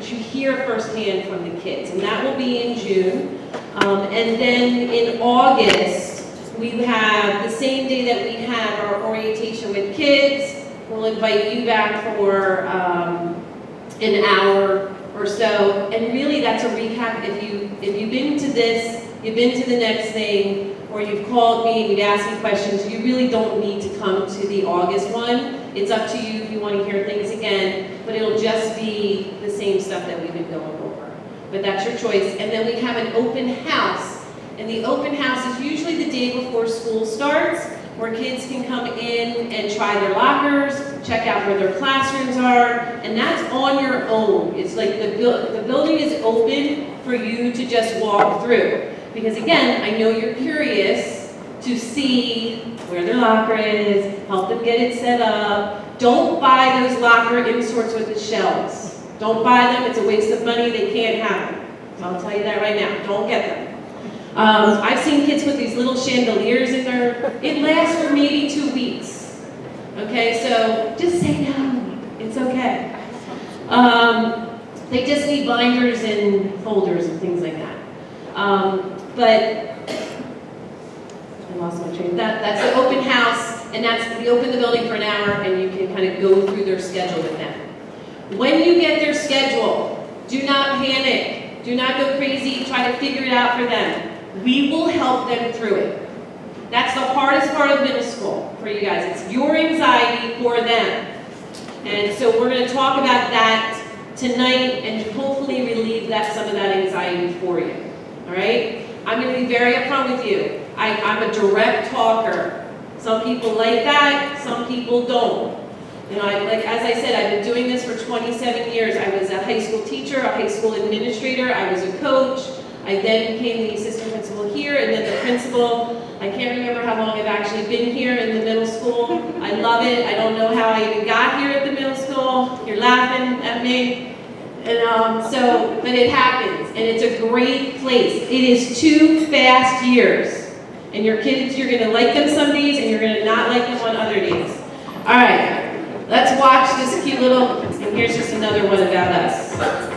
But you hear firsthand from the kids, and that will be in June. Um, and then in August, we have the same day that we have our orientation with kids, we'll invite you back for um, an hour or so. And really that's a recap. If, you, if you've been to this, you've been to the next thing, or you've called me and you've asked me questions, you really don't need to come to the August one. It's up to you want to hear things again, but it'll just be the same stuff that we've been going over. But that's your choice. And then we have an open house. And the open house is usually the day before school starts, where kids can come in and try their lockers, check out where their classrooms are, and that's on your own. It's like the, bu the building is open for you to just walk through. Because again, I know you're curious to see where their locker is, help them get it set up. Don't buy those locker inserts with the shelves. Don't buy them, it's a waste of money, they can't have them. I'll tell you that right now, don't get them. Um, I've seen kids put these little chandeliers in there. It lasts for maybe two weeks. Okay, so just say no. It's okay. Um, they just need binders and folders and things like that. Um, but I lost my train. That, that's the open house, and that's we open the building for an hour, and you can kind of go through their schedule with them. When you get their schedule, do not panic. Do not go crazy. Try to figure it out for them. We will help them through it. That's the hardest part of middle school for you guys. It's your anxiety for them. And so we're going to talk about that tonight and hopefully relieve that some of that anxiety for you. All right? I'm going to be very upfront with you. I, I'm a direct talker. Some people like that, some people don't. You know, I, like as I said, I've been doing this for 27 years. I was a high school teacher, a high school administrator, I was a coach. I then became the assistant principal here and then the principal. I can't remember how long I've actually been here in the middle school. I love it. I don't know how I even got here at the middle school. You're laughing at me. And um, so, but it happens, and it's a great place. It is two fast years. And your kids, you're going to like them some days, and you're going to not like them on other days. All right, let's watch this cute little, and here's just another one about us.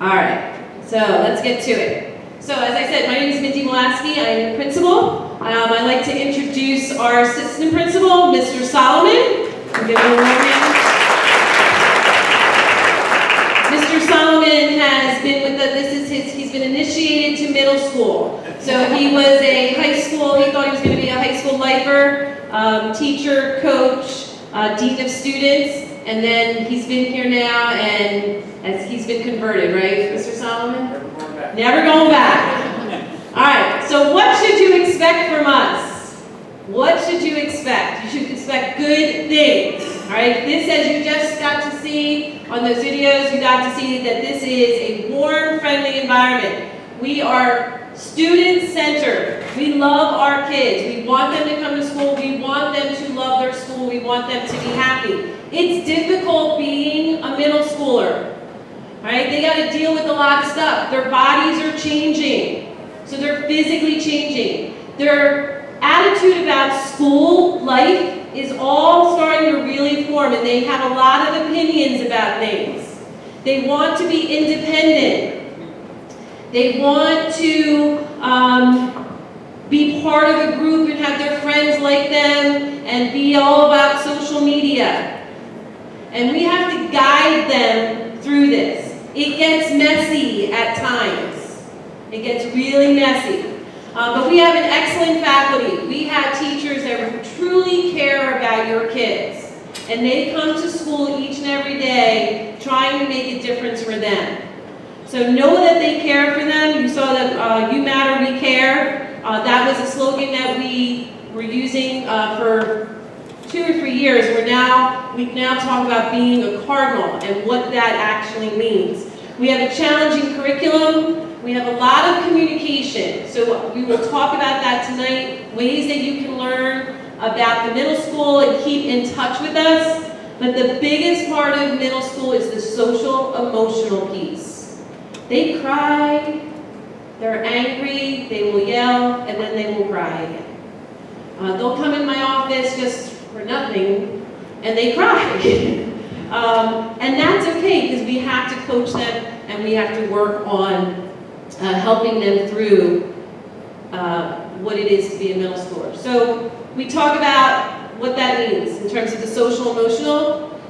All right, so let's get to it. So as I said, my name is Mindy Molaski. I am the principal. Um, I'd like to introduce our assistant principal, Mr. Solomon. Give him a round. Mr. Solomon has been with us, this is his, he's been initiated to middle school. So he was a high school, he thought he was going to be a high school lifer, um, teacher, coach, uh, dean of students, and then he's been here now and as he's been converted, right, Mr. Solomon? Never going back. Never going back. All right, so what should you expect from us? What should you expect? You should expect good things. All right, this, as you just got to see on those videos, you got to see that this is a warm, friendly environment. We are student-centered. We love our kids. We want them to come to school. We want them to love their school. We want them to be happy. It's difficult being a middle schooler. Right, they got to deal with a lot of stuff. Their bodies are changing, so they're physically changing. Their attitude about school life is all starting to really form, and they have a lot of opinions about things. They want to be independent. They want to um, be part of a group and have their friends like them and be all about social media. And we have to guide them. It gets messy at times. It gets really messy. Uh, but we have an excellent faculty. We have teachers that truly care about your kids. And they come to school each and every day trying to make a difference for them. So know that they care for them. You saw that uh, You Matter, We Care. Uh, that was a slogan that we were using uh, for two or three years. We're now, we now talk about being a cardinal and what that actually means. We have a challenging curriculum. We have a lot of communication. So we will talk about that tonight, ways that you can learn about the middle school and keep in touch with us. But the biggest part of middle school is the social emotional piece. They cry, they're angry, they will yell, and then they will cry again. Uh, they'll come in my office just for nothing, and they cry. um, and that's okay, because we have to coach them, and we have to work on uh, helping them through uh, what it is to be a middle schooler. So we talk about what that means in terms of the social emotional.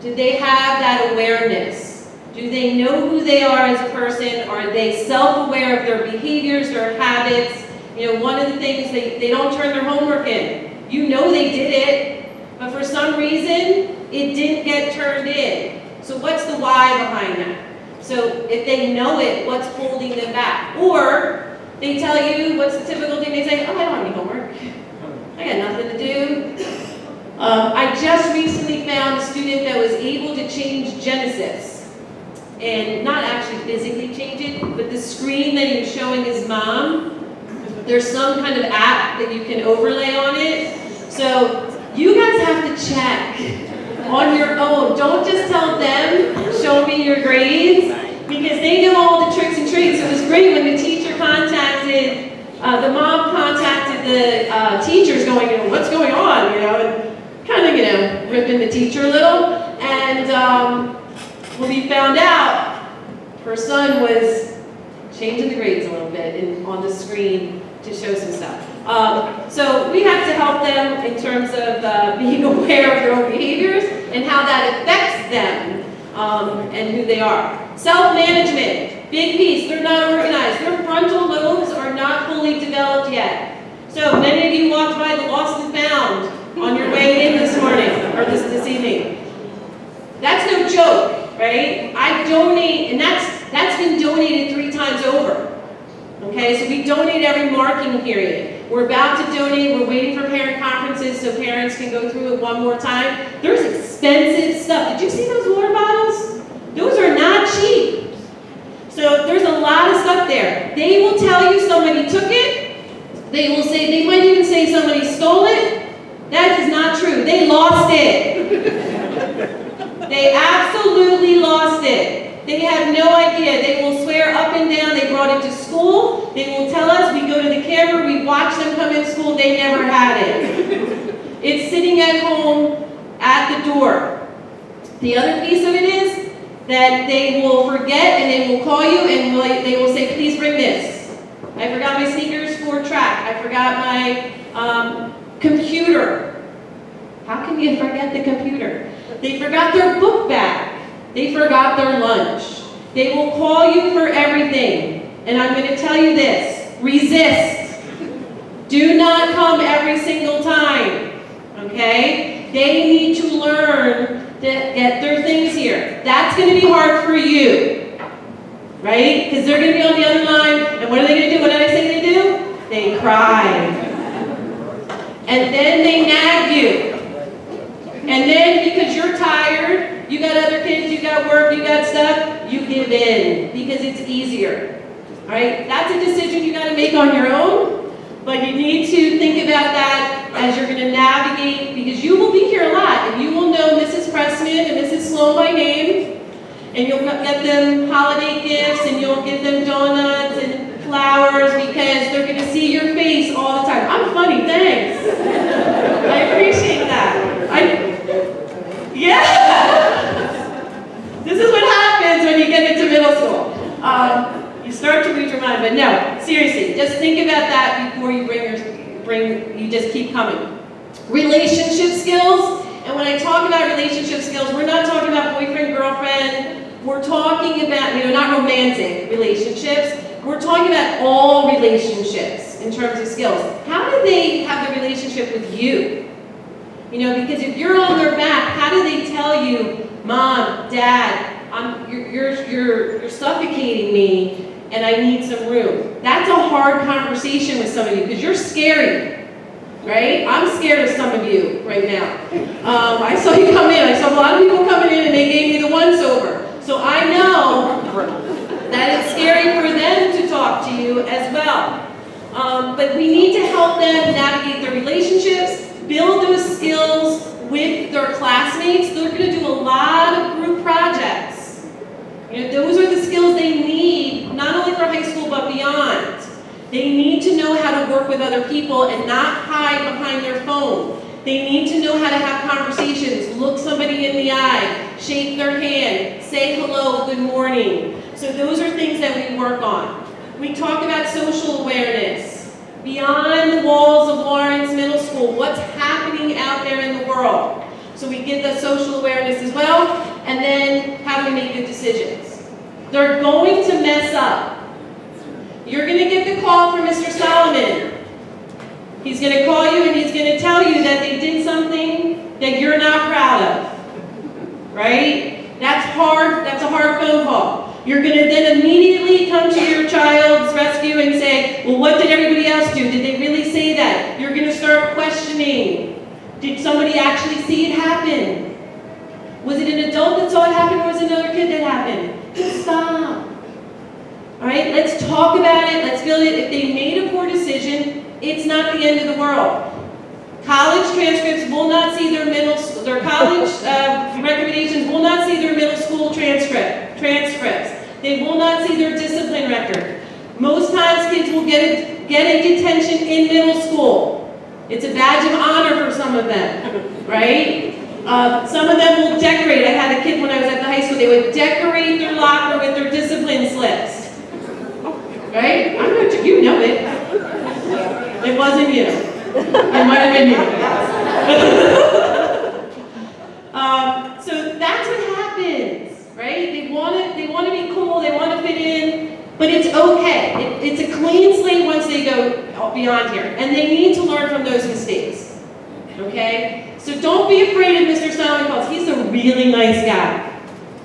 Do they have that awareness? Do they know who they are as a person? Are they self-aware of their behaviors, their habits? You know, one of the things, they, they don't turn their homework in. You know they did it, but for some reason, it didn't get turned in. So what's the why behind that? So if they know it, what's holding them back? Or they tell you, what's the typical thing they say, oh, I don't have any homework. I got nothing to do. Um, I just recently found a student that was able to change Genesis. And not actually physically change it, but the screen that he was showing his mom, there's some kind of app that you can overlay on it. So you guys have to check on your own. Don't just tell them, show me your grades, because they know all the tricks and tricks. It was great when the teacher contacted, uh, the mom contacted the uh, teachers going, you know, what's going on, you know, and kind of, you know, ripping the teacher a little. And um, we found out, her son was changing the grades a little bit in, on the screen to show some stuff. Um, so we have to help them in terms of uh, being aware of their own behaviors and how that affects them um, and who they are. Self-management, big piece. They're not organized. Their frontal lobes are not fully developed yet. So many of you walked by the lost and found on your way in this morning or this, this evening. That's no joke, right? I donate, and that's that's been donated three times over. Okay, so we donate every marking period. We're about to donate, we're waiting for parent conferences so parents can go through it one more time. There's expensive stuff. Did you see those water bottles? Those are not cheap. So there's a lot of stuff there. They will tell you somebody took it. They will say, they might even say somebody stole it. That is not true. They lost it. They absolutely lost it. They have no idea. They will swear up and down they brought it to school. They will tell us, we go to the camera, we watch them come in school, they never had it. It's sitting at home at the door. The other piece of it is, that they will forget and they will call you and they will say, please bring this. I forgot my sneakers for track. I forgot my um, computer. How can you forget the computer? They forgot their book bag. They forgot their lunch. They will call you for everything. And I'm going to tell you this, resist. Do not come every single time, okay? They need to learn to get their things here. That's going to be hard for you, right? Because they're going to be on the other line, and what are they going to do? What did I say they do? They cry. And then they nag you. And then because you're tired, you got other kids, you got work, you got stuff, you give in because it's easier. All right? That's a decision you got to make on your own, but you need to think about that as you're going to navigate because you will be here a lot and you will know Mrs. Pressman and Mrs. Sloan by name and you'll get them holiday gifts and you'll give them donuts and flowers because they're going to see your face all the time. I'm funny, thanks. I appreciate that. I, yeah. This is what happens when you get into middle school. Um, you start to read your mind, but no, seriously, just think about that before you bring your, bring, you just keep coming. Relationship skills, and when I talk about relationship skills, we're not talking about boyfriend, girlfriend, we're talking about, you know, not romantic relationships, we're talking about all relationships in terms of skills. How do they have the relationship with you? You know, because if you're on their back, how do they tell you, Mom, Dad, I'm, you're, you're, you're, you're suffocating me and I need some room? That's a hard conversation with some of you because you're scary, right? I'm scared of some of you right now. Um, I saw you come in. I saw a lot of people coming in and they gave me the once over. So I know that it's scary for them to talk to you as well. Um, but we need to help them navigate their relationships, build those skills with their classmates. They're going to do a lot of group projects. You know, those are the skills they need, not only for high school, but beyond. They need to know how to work with other people and not hide behind their phone. They need to know how to have conversations, look somebody in the eye, shake their hand, say hello, good morning. So those are things that we work on. We talk about social awareness. Beyond the walls of Lawrence Middle School, what's happening out there in the world. So we get the social awareness as well, and then how do we make good decisions. They're going to mess up. You're going to get the call from Mr. Solomon. He's going to call you and he's going to tell you that they did something that you're not proud of. Right? That's hard. That's a hard phone call. You're going to then immediately come to your child's rescue and say, well, what did everybody else do? Did they really say that? Going to start questioning. Did somebody actually see it happen? Was it an adult that saw it happen or was it another kid that happened? Stop. All right, let's talk about it. Let's build it. If they made a poor decision, it's not the end of the world. College transcripts will not see their middle, their college uh, recommendations will not see their middle school transcript transcripts. They will not see their discipline record. Most times kids will get a, get a detention in middle school. It's a badge of honor for some of them, right? Uh, some of them will decorate. I had a kid when I was at the high school, they would decorate their locker with their discipline slips. Right? I'm not, you know it. It wasn't you. It might have been you. um, so that's what happens right? They want to, they want to be cool, they want to fit in, but it's okay. It, it's a clean slate once they go beyond here. And they need to learn from those mistakes, okay? So don't be afraid of Mr. Solomon calls. He's a really nice guy,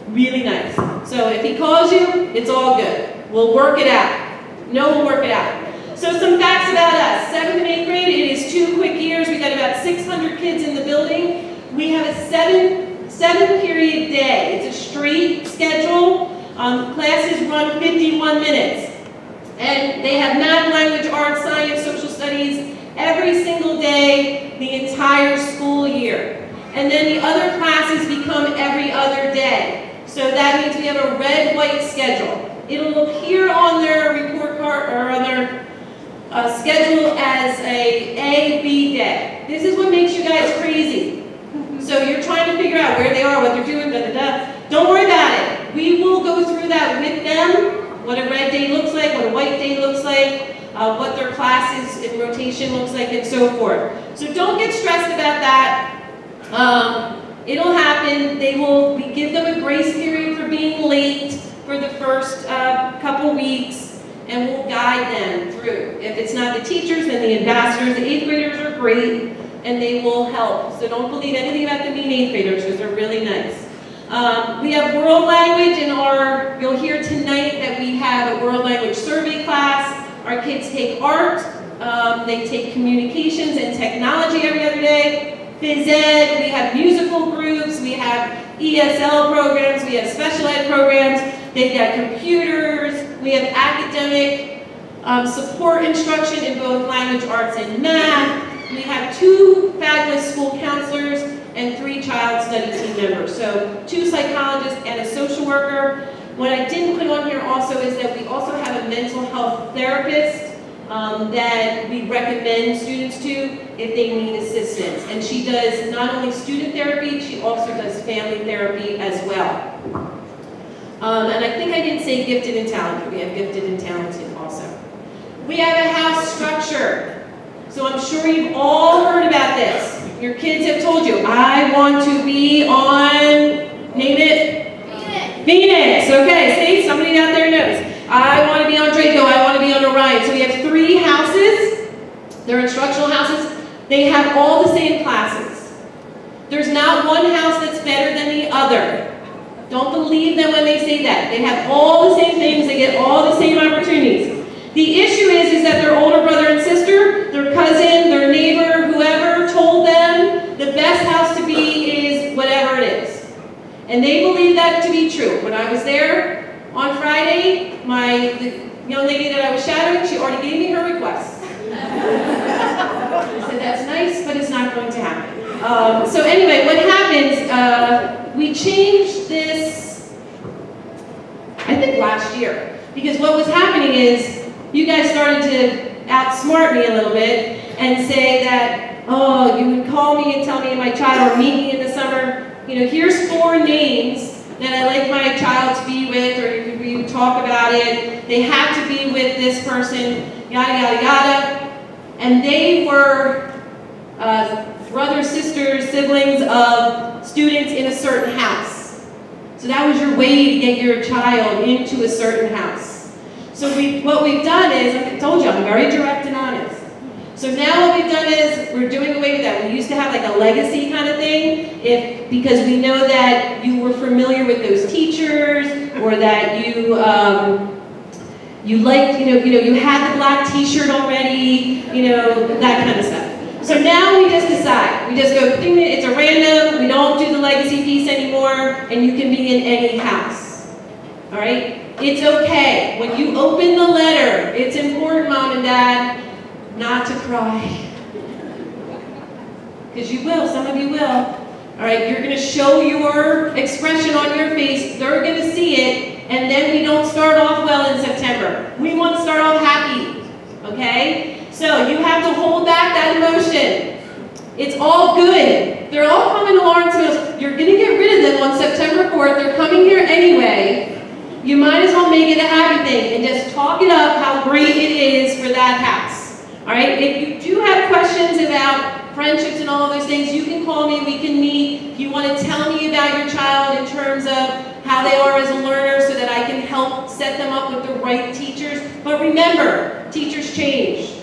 really nice. So if he calls you, it's all good. We'll work it out. No, we'll work it out. So some facts about us. Seventh and eighth grade, it is two quick years. We got about 600 kids in the building. We have a seven seven period day. It's a straight schedule. Um, classes run 51 minutes. And they have math, language, art, science, social studies every single day the entire school year. And then the other classes become every other day. So that means we have a red-white schedule. It'll appear on their report card or on their uh, schedule as a A, B day. This is what makes you guys crazy. So you're trying to figure out where they are, what they're doing, da da da. Don't worry about it. We like, what a white day looks like, uh, what their classes in rotation looks like, and so forth. So don't get stressed about that. Um, it'll happen. They will, we give them a grace period for being late for the first uh, couple weeks, and we'll guide them through. If it's not the teachers, then the ambassadors. The eighth graders are great, and they will help. So don't believe anything about the mean eighth graders, because they're really nice. Um, we have world language in our, you'll hear tonight that we have a world language survey class. Our kids take art, um, they take communications and technology every other day. Phys ed, we have musical groups, we have ESL programs, we have special ed programs, they've got computers, we have academic um, support instruction in both language arts and math. We have two fabulous school counselors and three child study team members. So two psychologists and a social worker. What I didn't put on here also is that we also have a mental health therapist um, that we recommend students to if they need assistance. And she does not only student therapy, she also does family therapy as well. Um, and I think I didn't say gifted and talented. We have gifted and talented also. We have a house structure. So I'm sure you've all heard about this. Your kids have told you, I want to be on, name it? Phoenix. Phoenix, okay, see, somebody out there knows. I want to be on Draco, I want to be on Orion. So we have three houses. They're instructional houses. They have all the same classes. There's not one house that's better than the other. Don't believe them when they say that. They have all the same things, they get all the same opportunities. The issue is, is that their older brother and sister, their cousin, their neighbor, whoever best house to be is whatever it is. And they believe that to be true. When I was there on Friday, my young lady that I was shadowing, she already gave me her request. I said, that's nice, but it's not going to happen. Um, so anyway, what happens, uh, we changed this, I think last year. Because what was happening is, you guys started to outsmart me a little bit and say that, oh, you would call me and tell me my child or meet me in the summer, you know, here's four names that I like my child to be with, or we would talk about it. They have to be with this person, yada, yada, yada. And they were uh, brothers, sisters, siblings of students in a certain house. So that was your way to get your child into a certain house. So we, what we've done is, like I told you, I'm very direct and honest. So now what we've done is we're doing away with that. We used to have like a legacy kind of thing, if because we know that you were familiar with those teachers or that you um, you liked, you know, you know, you had the black T-shirt already, you know, that kind of stuff. So now we just decide. We just go, it's a random. We don't do the legacy piece anymore, and you can be in any house. All right. It's okay. When you open the letter, it's important, mom and dad, not to cry. Because you will, some of you will. All right, you're going to show your expression on your face. They're going to see it, and then we don't start off well in September. We want to start off happy, okay? So you have to hold back that emotion. It's all good. They're all coming to Lawrence Mills. You're going to get rid of them on September 4th. They're coming here anyway. You might as well make it a happy thing and just talk it up how great it is for that house. All right? If you do have questions about friendships and all those things, you can call me. We can meet. If you want to tell me about your child in terms of how they are as a learner so that I can help set them up with the right teachers. But remember, teachers change.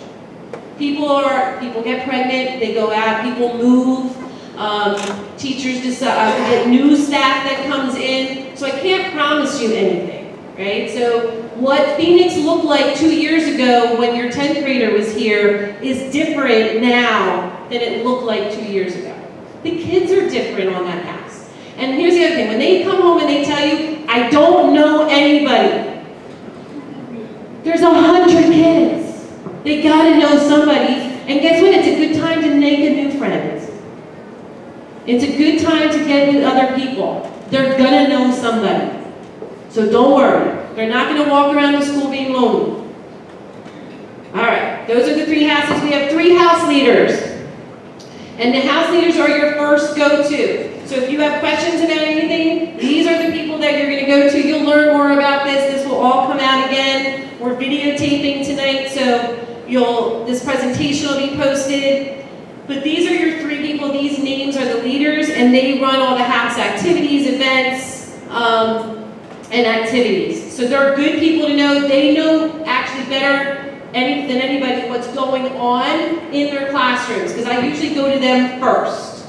People are, people get pregnant, they go out, people move, um, teachers decide, get new staff that comes in. So I can't promise you anything, right? So what Phoenix looked like two years ago when your 10th grader was here is different now than it looked like two years ago. The kids are different on that house. And here's the other thing, when they come home and they tell you, I don't know anybody, there's a hundred kids. They gotta know somebody. And guess what? It's a good time to make a new friend. It's a good time to get with other people. They're gonna know somebody. So don't worry. They're not gonna walk around the school being lonely. All right, those are the three houses. We have three house leaders. And the house leaders are your first go-to. So if you have questions about anything, these are the people that you're gonna go to. You'll learn more about this. This will all come out again. We're videotaping tonight, so you'll, this presentation will be posted. But these are your three people, these names are the leaders, and they run all the HAPS activities, events, um, and activities. So they're good people to know. They know actually better any, than anybody what's going on in their classrooms, because I usually go to them first.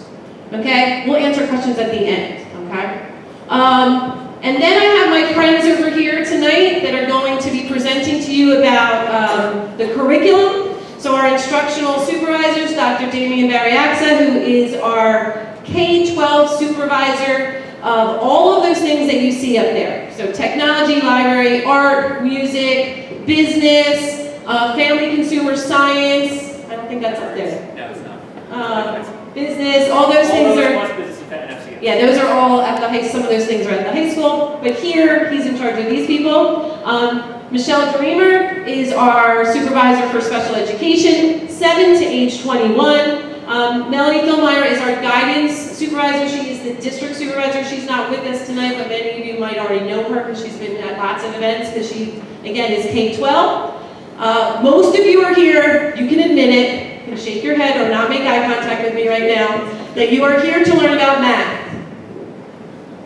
Okay? We'll answer questions at the end. Okay? Um, and then I have my friends over here tonight that are going to be presenting to you about um, the curriculum. So our instructional supervisors, Dr. Damian Barriaxa, who is our K-12 supervisor of all of those things that you see up there. So technology, library, art, music, business, uh, family consumer science. I don't think that's up there. No, it's not. Uh, business, all those All things those are. ones, business and FCS. Yeah, those are all at the high, some of those things are at the high school, but here, he's in charge of these people. Um, Michelle Dreamer is our supervisor for special education, 7 to age 21. Um, Melanie Philmeyer is our guidance supervisor. She is the district supervisor. She's not with us tonight, but many of you might already know her because she's been at lots of events because she, again, is K-12. Uh, most of you are here, you can admit it, you can shake your head or not make eye contact with me right now, that you are here to learn about math.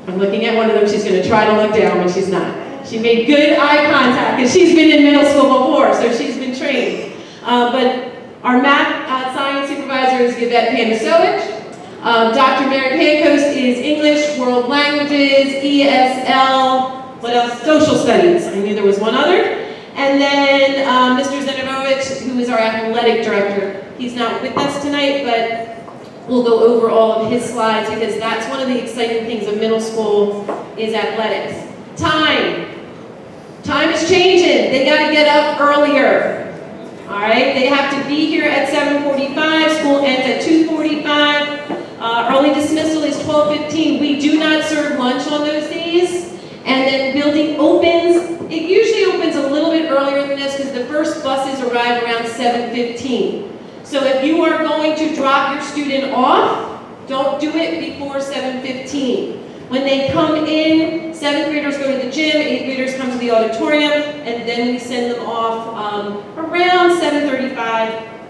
I'm looking at one of them, she's going to try to look down, but she's not. She made good eye contact, and she's been in middle school before, so she's been trained. Uh, but our math uh, science supervisor is Yvette Panasovich. Um, Dr. Mary Pancoast is English, World Languages, ESL, what else? Social Studies. I knew there was one other. And then um, Mr. Zenovich, who is our athletic director. He's not with us tonight, but we'll go over all of his slides because that's one of the exciting things of middle school is athletics. Time. Time is changing. They got to get up earlier. All right, they have to be here at 7:45. School ends at 2:45. Uh, early dismissal is 12:15. We do not serve lunch on those days. And then building opens. It usually opens a little bit earlier than this because the first buses arrive around 7:15. So if you are going to drop your student off, don't do it before 7:15. When they come in, seventh graders go to the gym, eighth graders come to the auditorium, and then we send them off um, around 7:35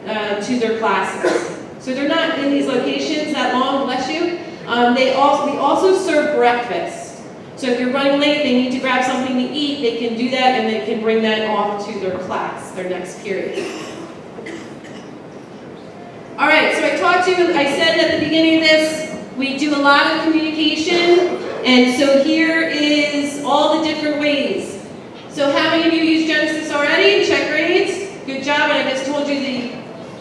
uh, to their classes. So they're not in these locations that long, bless you. Um, they also we also serve breakfast. So if you're running late, they need to grab something to eat, they can do that and they can bring that off to their class, their next period. All right, so I talked to you, I said at the beginning of this, we do a lot of communication, and so here is all the different ways. So how many of you use Genesis already? Check grades. Good job, and I just told you the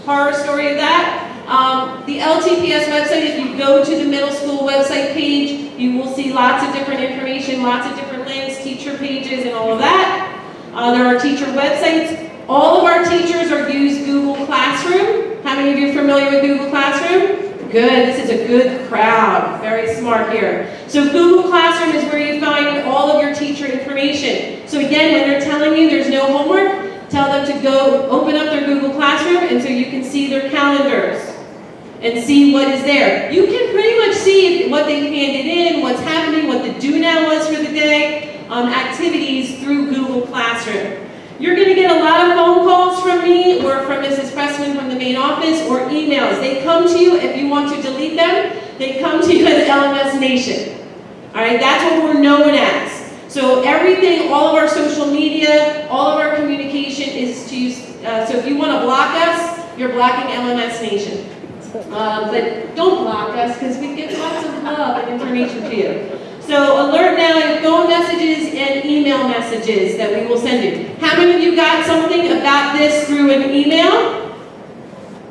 horror story of that. Um, the LTPS website, if you go to the middle school website page, you will see lots of different information, lots of different links, teacher pages, and all of that. Uh, there are teacher websites. All of our teachers are use Google Classroom. How many of you are familiar with Google Classroom? Good, this is a good crowd. Very smart here. So Google Classroom is where you find all of your teacher information. So again, when they're telling you there's no homework, tell them to go open up their Google Classroom and so you can see their calendars and see what is there. You can pretty much see what they've handed in, what's happening, what the do now was for the day, um, activities through Google Classroom. You're going to get a lot of phone calls from me or from Mrs. Pressman from the main office or emails. They come to you if you want to delete them. They come to you as LMS Nation. All right, that's what we're known as. So everything, all of our social media, all of our communication is to use. Uh, so if you want to block us, you're blocking LMS Nation. Uh, but don't block us because we get lots of love and information to you. So alert now your phone messages and email messages that we will send you. How many of you got something about this through an email?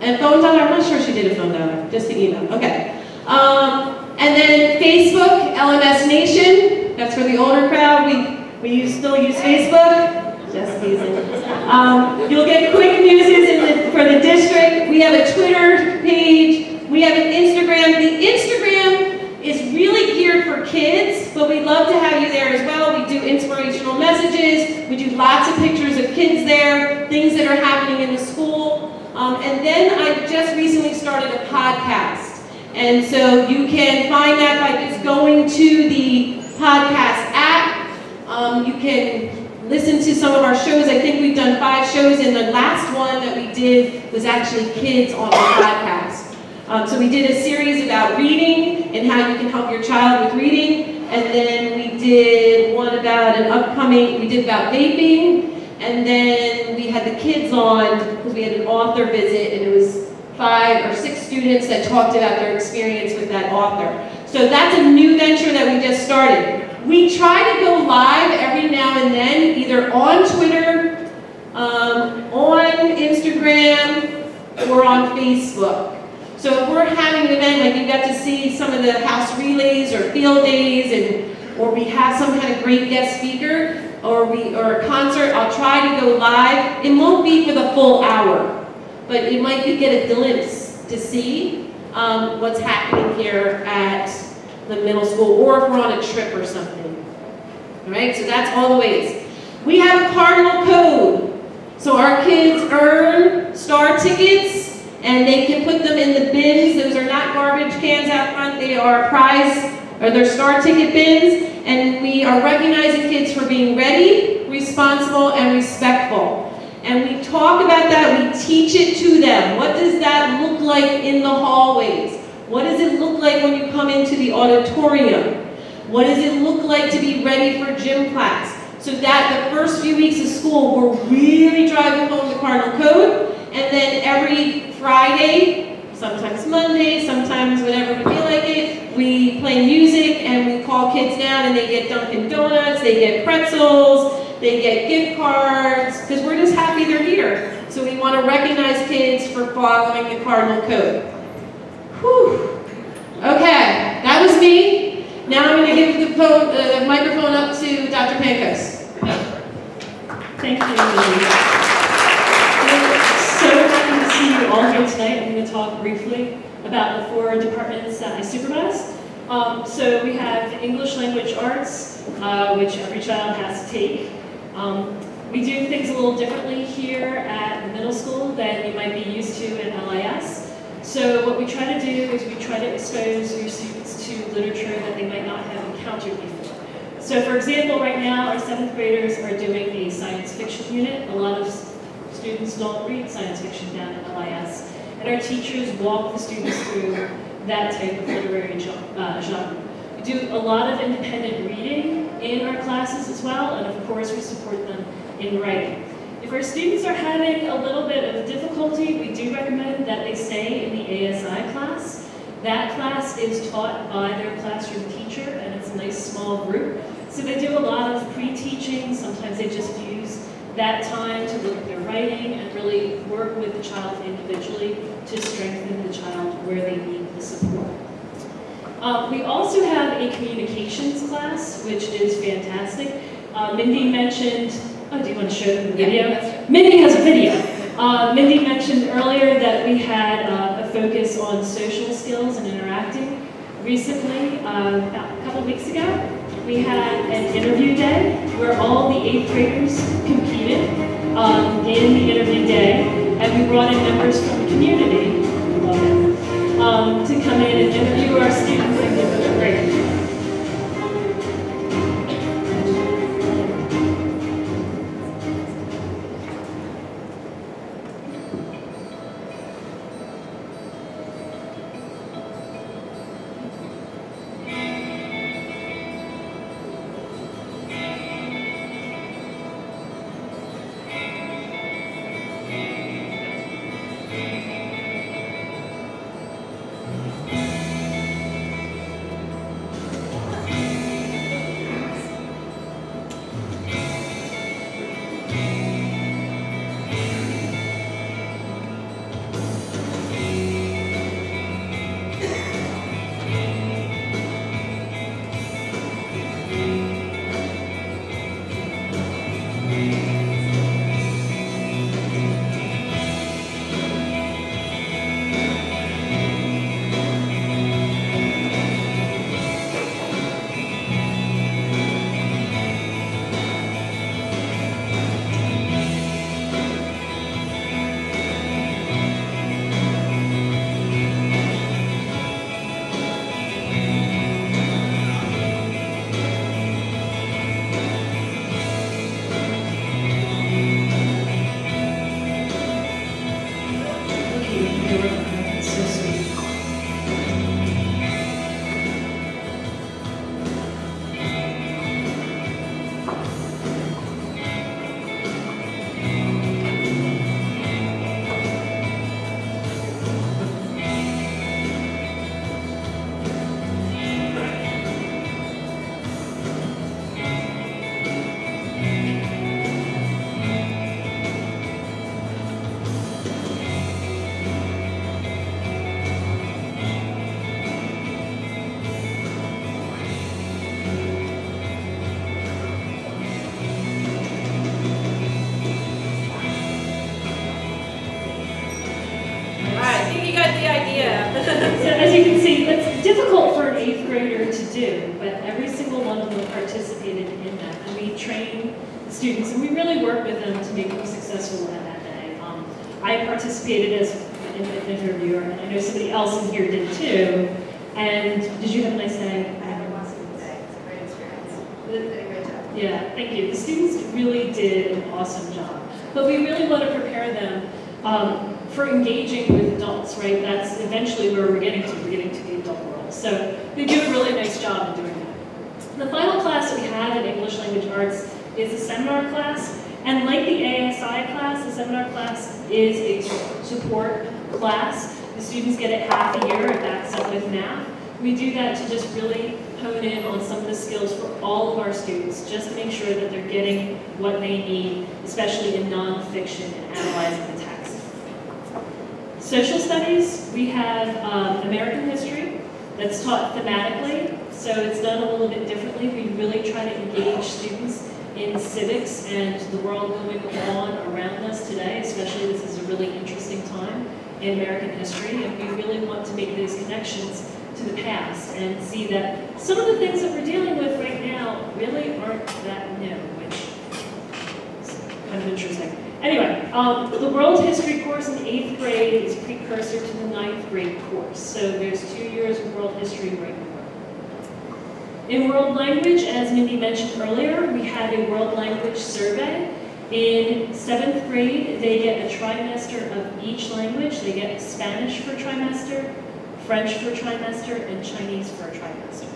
And phone dollar? I'm not sure she did a phone dollar, just the email. Okay. Um, and then Facebook, LMS Nation. That's for the older crowd. We we use, still use Facebook. Just teasing. Um, you'll get quick news the, for the district. We have a Twitter page. We have an Instagram. The Instagram is really geared for kids, but we'd love to have you there as well. We do inspirational messages. We do lots of pictures of kids there, things that are happening in the school. Um, and then I just recently started a podcast. And so you can find that by just going to the podcast app. Um, you can listen to some of our shows. I think we've done five shows, and the last one that we did was actually kids on the podcast. Um, so we did a series about reading and how you can help your child with reading, and then we did one about an upcoming, we did about vaping, and then we had the kids on because we had an author visit, and it was five or six students that talked about their experience with that author. So that's a new venture that we just started. We try to go live every now and then, either on Twitter, um, on Instagram, or on Facebook. So if we're having an event, like you got to see some of the house relays or field days, and or we have some kind of great guest speaker, or we or a concert, I'll try to go live. It won't be for the full hour, but you might get a glimpse to see um, what's happening here at the middle school, or if we're on a trip or something. All right, so that's all the ways. We have a cardinal code. So our kids earn star tickets, and they can put them in the bins. Those are not garbage cans out front. They are prize, or they're star ticket bins. And we are recognizing kids for being ready, responsible, and respectful. And we talk about that, we teach it to them. What does that look like in the hallways? What does it look like when you come into the auditorium? What does it look like to be ready for gym class? So that the first few weeks of school, we're really driving home the Cardinal Code, and then every Friday, sometimes Monday, sometimes whenever we feel like it, we play music and we call kids down and they get Dunkin' Donuts, they get pretzels, they get gift cards, because we're just happy they're here. So we want to recognize kids for following the Cardinal Code. Whew. Okay, that was me. Now I'm going to give the, uh, microphone up to Dr. Pancoast. Thank you. So happy to see you all here tonight. I'm going to talk briefly about the four departments that I supervise. Um, so we have English language arts, uh, which every child has to take. Um, we do things a little differently here at the middle school than you might be used to in LIS. So what we try to do is we try to expose your students literature that they might not have encountered before. So for example, right now our seventh graders are doing the science fiction unit. A lot of students don't read science fiction down at LIS. And our teachers walk the students through that type of literary uh, genre. We do a lot of independent reading in our classes as well, and of course we support them in writing. If our students are having a little bit of difficulty, we do recommend that they stay in the ASI class. That class is taught by their classroom teacher, and it's a nice small group. So they do a lot of pre-teaching. Sometimes they just use that time to look at their writing and really work with the child individually to strengthen the child where they need the support. Um, we also have a communications class, which is fantastic. Uh, Mindy mentioned Oh, do you want to show them the video? Yeah, Mindy has a video. Uh, Mindy mentioned earlier that we had uh, focus on social skills and interacting. Recently, uh, about a couple weeks ago, we had an interview day where all the eighth graders competed um, in the interview day, and we brought in members from the community um, to come in and interview our students and give them a grade. Do, but every single one of them participated in that. And we train the students, and we really work with them to make them successful at that day. Um, I participated as an interviewer, and I know somebody else in here did too. And did you have a nice day? I had a awesome day. It's a great experience. Did a great job. Yeah, thank you. The students really did an awesome job. But we really want to prepare them um, for engaging with adults, right? That's eventually where we're getting to. We're getting to the adult world. So they do a really nice job in doing that. The final class we have in English Language Arts is a seminar class. And like the ASI class, the seminar class is a support class. The students get it half a year, it backs up with math. We do that to just really hone in on some of the skills for all of our students, just to make sure that they're getting what they need, especially in nonfiction and analyzing the text. Social studies, we have um, American history that's taught thematically, so it's done a little bit differently. We really try to engage students in civics and the world going on around us today, especially this is a really interesting time in American history, and we really want to make those connections to the past and see that some of the things that we're dealing with right now really aren't that new, which is kind of interesting. Anyway, um, the world history course in eighth grade is precursor to the ninth grade course. So there's two years of world history right now. In world language, as Mindy mentioned earlier, we have a world language survey. In seventh grade, they get a trimester of each language. They get Spanish for trimester, French for trimester, and Chinese for a trimester.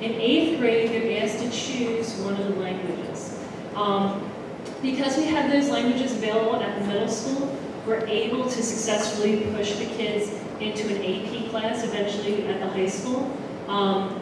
In eighth grade, they're asked to choose one of the languages. Um, because we have those languages available at the middle school, we're able to successfully push the kids into an AP class eventually at the high school. Um,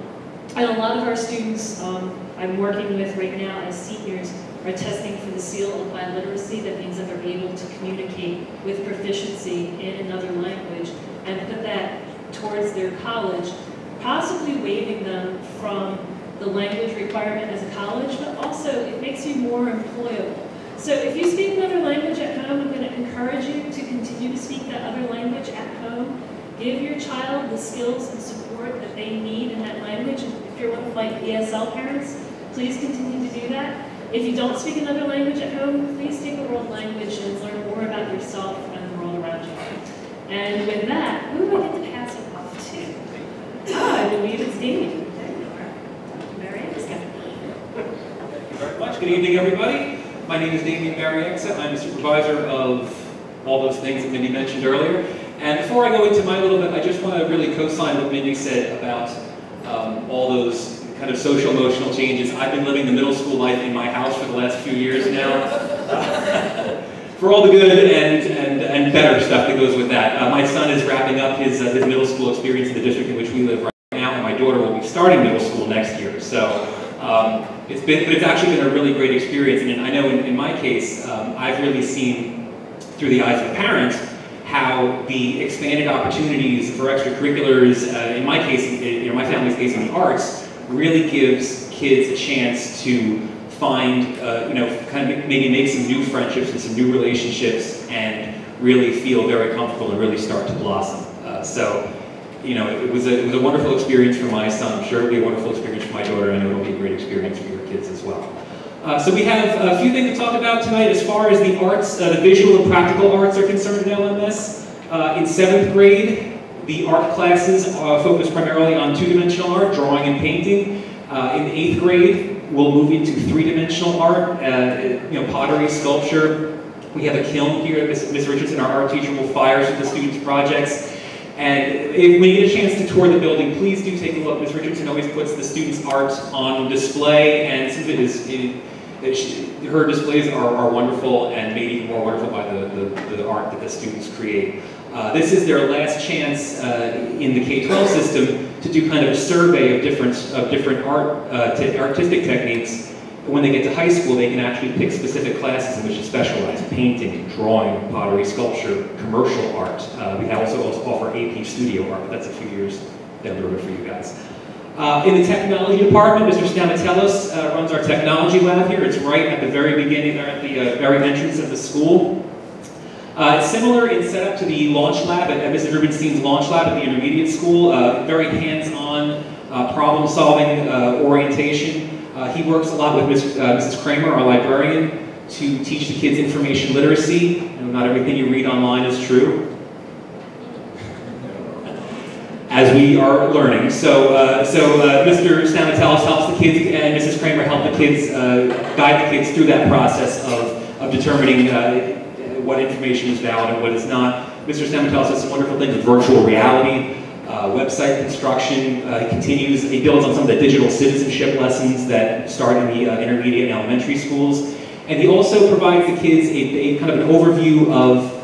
and a lot of our students um, I'm working with right now as seniors are testing for the seal of biliteracy. That means that they're able to communicate with proficiency in another language and put that towards their college, possibly waiving them from the language requirement as a college, but also it makes you more employable. So if you speak another language at home, I'm going to encourage you to continue to speak that other language at home. Give your child the skills and support that they need in that language. If you're one of my ESL parents, please continue to do that. If you don't speak another language at home, please take a world language and learn more about yourself and the world around you. And with that, who do I get to pass it off to? Ah, I believe it's Damien. Mary Ann, Thank you very much. Good evening, everybody. My name is Damien Barrienza. I'm the supervisor of all those things that Mindy mentioned earlier. And before I go into my little bit, I just want to really co-sign what Mindy said about um, all those kind of social emotional changes. I've been living the middle school life in my house for the last few years now. for all the good and, and, and better stuff that goes with that. Uh, my son is wrapping up his, uh, his middle school experience in the district in which we live right now, and my daughter will be starting middle school next year. So um, it's been, but it's actually been a really great experience. And I know in, in my case, um, I've really seen through the eyes of a parent how the expanded opportunities for extracurriculars, uh, in my case, in, you know, my family's case in the arts, really gives kids a chance to find, uh, you know, kind of maybe make some new friendships and some new relationships and really feel very comfortable and really start to blossom. Uh, so you know, it was, a, it was a wonderful experience for my son. I'm sure it'll be a wonderful experience for my daughter. and it'll be a great experience for your kids as well. Uh, so we have a few things to talk about tonight as far as the arts, uh, the visual and practical arts are concerned in LMS. Uh, in seventh grade, the art classes focus primarily on two-dimensional art, drawing and painting. Uh, in eighth grade, we'll move into three-dimensional art, uh, you know, pottery, sculpture. We have a kiln here. Miss Richardson, our art teacher, will fire some of the students' projects. And if, we get a chance to tour the building, please do take a look. Ms. Richardson always puts the students' art on display, and some of it is, it, it her displays are, are, wonderful and made even more wonderful by the, the, the art that the students create. Uh, this is their last chance uh, in the K-12 system to do kind of a survey of different, of different art, uh, artistic techniques when they get to high school, they can actually pick specific classes in which to specialize, painting, drawing, pottery, sculpture, commercial art. Uh, we also, offer AP studio art, but that's a few years down the road for you guys. Uh, in the technology department, Mr. Stamatellis uh, runs our technology lab here. It's right at the very beginning, or at the uh, very entrance of the school. Uh, it's similar in setup to the launch lab at, Mrs. Rubenstein's launch lab at the intermediate school. Uh, very hands-on uh, problem-solving orientation. Uh, he works a lot with Ms., uh, Mrs. Kramer, our librarian, to teach the kids information literacy. Know not everything you read online is true, as we are learning. So, uh, so uh, Mr. Stamatelis helps the kids, and Mrs. Kramer help the kids, uh, guide the kids through that process of, of determining uh, what information is valid and what is not. Mr. Stamatelis has some wonderful things with virtual reality, uh, website construction. Uh, continues, It builds on some of the digital citizenship lessons that start in the uh, intermediate and elementary schools. And he also provides the kids a, a kind of an overview of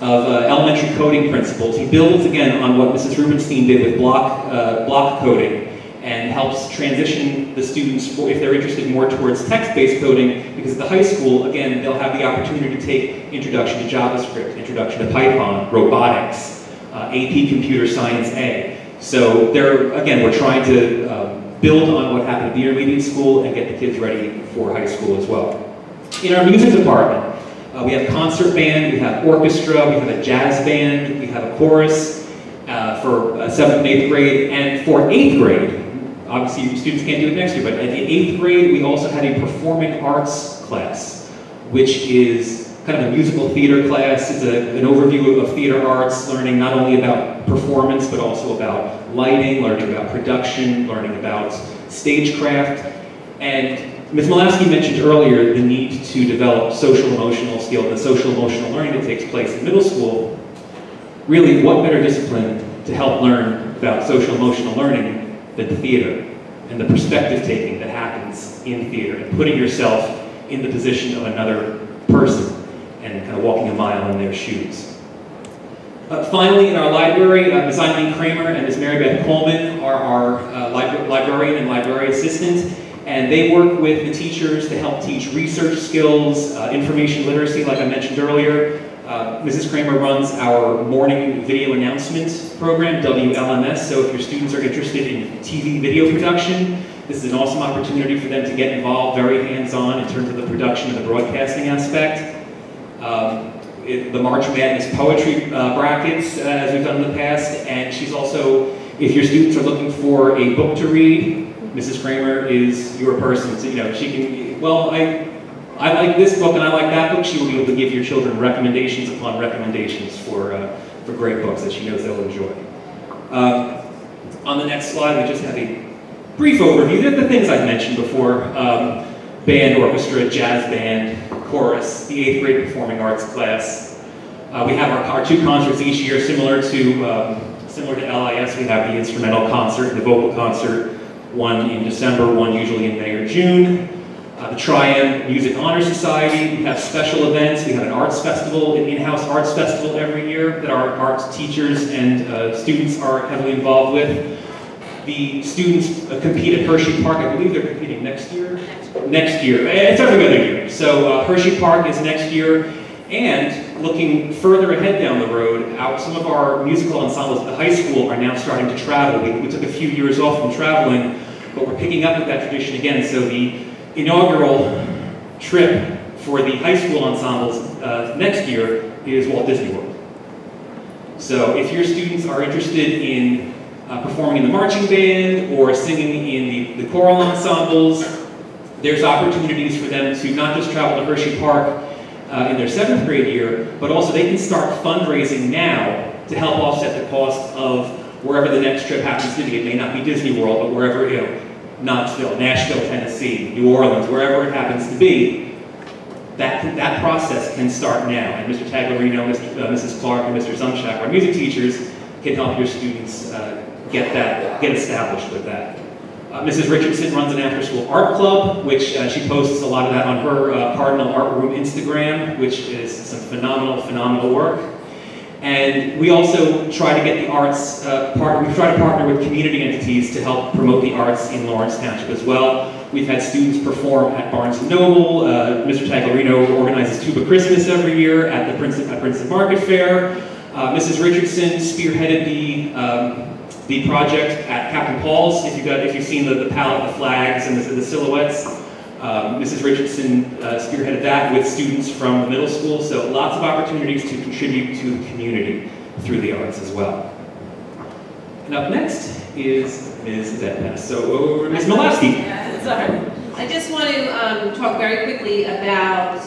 of uh, elementary coding principles. He builds again on what Mrs. Rubenstein did with block, uh, block coding and helps transition the students, for, if they're interested more towards text-based coding, because at the high school, again, they'll have the opportunity to take Introduction to JavaScript, Introduction to Python, Robotics, uh, AP Computer Science A. So there, again, we're trying to um, build on what happened at the intermediate school and get the kids ready for high school as well. In our music department, uh, we have concert band, we have orchestra, we have a jazz band, we have a chorus uh, for uh, seventh and eighth grade, and for eighth grade, obviously students can't do it next year, but at the eighth grade, we also had a performing arts class, which is kind of a musical theater class. It's a, an overview of theater arts, learning not only about performance, but also about lighting, learning about production, learning about stagecraft, and Ms. Mulaski mentioned earlier the need to develop social emotional skills, the social emotional learning that takes place in middle school. Really, what better discipline to help learn about social emotional learning than theater and the perspective taking that happens in theater and putting yourself in the position of another person and kind of walking a mile in their shoes. Uh, finally, in our library, uh, Ms. Eileen Kramer and Ms. Mary Beth Coleman are our uh, libra librarian and library assistant and they work with the teachers to help teach research skills, uh, information literacy, like I mentioned earlier. Uh, Mrs. Kramer runs our morning video announcement program, WLMS, so if your students are interested in TV video production, this is an awesome opportunity for them to get involved, very hands-on in terms of the production and the broadcasting aspect. Um, it, the March Madness poetry uh, brackets, uh, as we've done in the past, and she's also, if your students are looking for a book to read, Mrs. Kramer is your person. So, you know, she can, well, I, I like this book and I like that book. She will be able to give your children recommendations upon recommendations for, uh, for great books that she knows they'll enjoy. Um, on the next slide, we just have a brief overview. They're the things I've mentioned before. Um, band, orchestra, jazz band, chorus, the eighth grade performing arts class. Uh, we have our, our, two concerts each year, similar to um, similar to LIS. We have the instrumental concert the vocal concert one in December, one usually in May or June. Uh, the Tri-M Music Honor Society, we have special events. We have an arts festival, an in-house arts festival every year that our arts teachers and uh, students are heavily involved with. The students compete at Hershey Park. I believe they're competing next year. Next year. It's every other year. So uh, Hershey Park is next year. And looking further ahead down the road, some of our musical ensembles at the high school are now starting to travel. We, we took a few years off from traveling, but we're picking up with that tradition again. So the inaugural trip for the high school ensembles uh, next year is Walt Disney World. So if your students are interested in uh, performing in the marching band or singing in the, the choral ensembles, there's opportunities for them to not just travel to Hershey Park uh, in their seventh grade year, but also they can start fundraising now to help offset the cost of wherever the next trip happens to be. It may not be Disney World, but wherever, you know, Knoxville, Nashville, Tennessee, New Orleans, wherever it happens to be, that, that process can start now. And Mr. Taglerino, Mr., uh, Mrs. Clark, and Mr. Zumchak, our music teachers, can help your students uh, get that, get established with that. Uh, Mrs. Richardson runs an after-school art club, which uh, she posts a lot of that on her uh, Cardinal Art Room Instagram, which is some phenomenal, phenomenal work. And we also try to get the arts, uh, part, we try to partner with community entities to help promote the arts in Lawrence Township as well. We've had students perform at Barnes & Noble. Uh, Mr. Taglerino organizes Tuba Christmas every year at the Princeton, at Princeton Market Fair. Uh, Mrs. Richardson spearheaded the um, the project at Captain Paul's. If you got, if you've seen the, the palette, the flags, and the, the silhouettes, um, Mrs. Richardson uh, spearheaded that with students from the middle school. So lots of opportunities to contribute to the community through the arts as well. And up next is Ms. Dennis. So over to Ms. Malowski. Sorry. I just want to um, talk very quickly about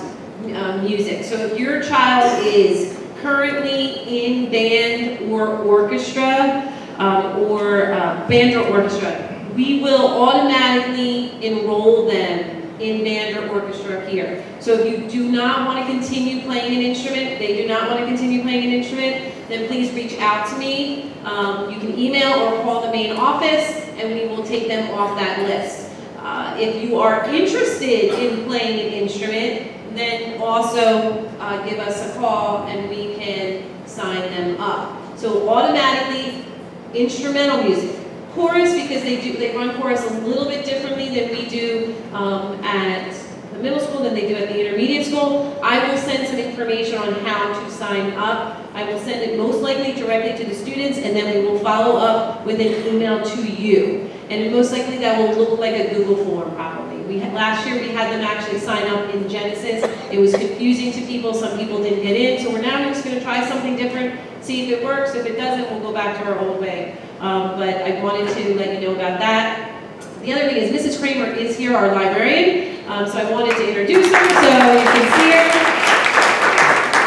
um, music. So if your child is currently in band or orchestra, um, or uh, band or orchestra, we will automatically enroll them in band or orchestra here. So if you do not want to continue playing an instrument, they do not want to continue playing an instrument, then please reach out to me. Um, you can email or call the main office, and we will take them off that list. Uh, if you are interested in playing an instrument, then also uh, give us a call and we can sign them up. So automatically, instrumental music. Chorus, because they do, they run chorus a little bit differently than we do um, at the middle school than they do at the intermediate school. I will send some information on how to sign up. I will send it most likely directly to the students, and then we will follow up with an email to you. And most likely that will look like a Google form probably. We had, last year we had them actually sign up in Genesis. It was confusing to people, some people didn't get in, so we're now just gonna try something different, see if it works. If it doesn't, we'll go back to our old way. Um, but I wanted to let you know about that. The other thing is Mrs. Kramer is here, our librarian, um, so I wanted to introduce her so you can see her.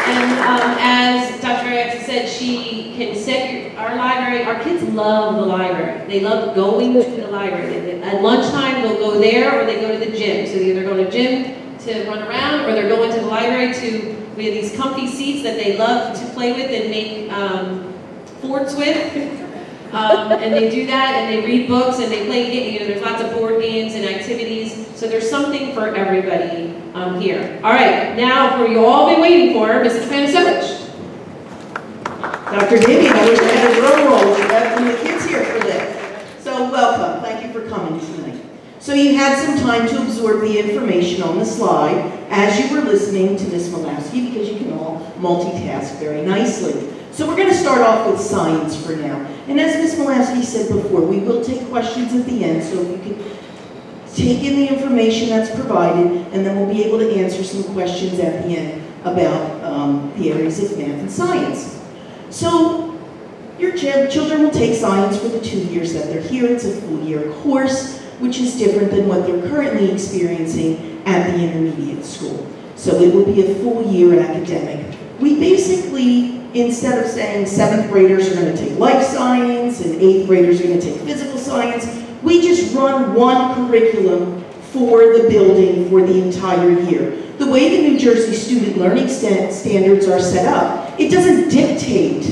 And um, as Dr. X said, she can set our library, our kids love the library. They love going to the library. At lunchtime, they'll go there or they go to the gym. So they either go to the gym to run around or they're going to the library to, we have these comfy seats that they love to play with and make um, forts with. Um, and they do that, and they read books, and they play, ga- you know, there's lots of board games and activities. So there's something for everybody um, here. All right, now for you all been waiting for, Mrs. Panisevich. Dr. Damian, I wish I had a drum roll the kids here for this. So welcome, thank you for coming tonight. So you had some time to absorb the information on the slide as you were listening to Ms. Malowski because you can all multitask very nicely. So we're going to start off with science for now. And as Ms. Malowski said before, we will take questions at the end, so you can take in the information that's provided, and then we'll be able to answer some questions at the end about um, the areas of math and science. So your children will take science for the two years that they're here. It's a full year course, which is different than what they're currently experiencing at the intermediate school. So it will be a full year academic. We basically, instead of saying seventh graders are going to take life science and eighth graders are going to take physical science, we just run one curriculum for the building for the entire year. The way the New Jersey student learning sta- standards are set up, it doesn't dictate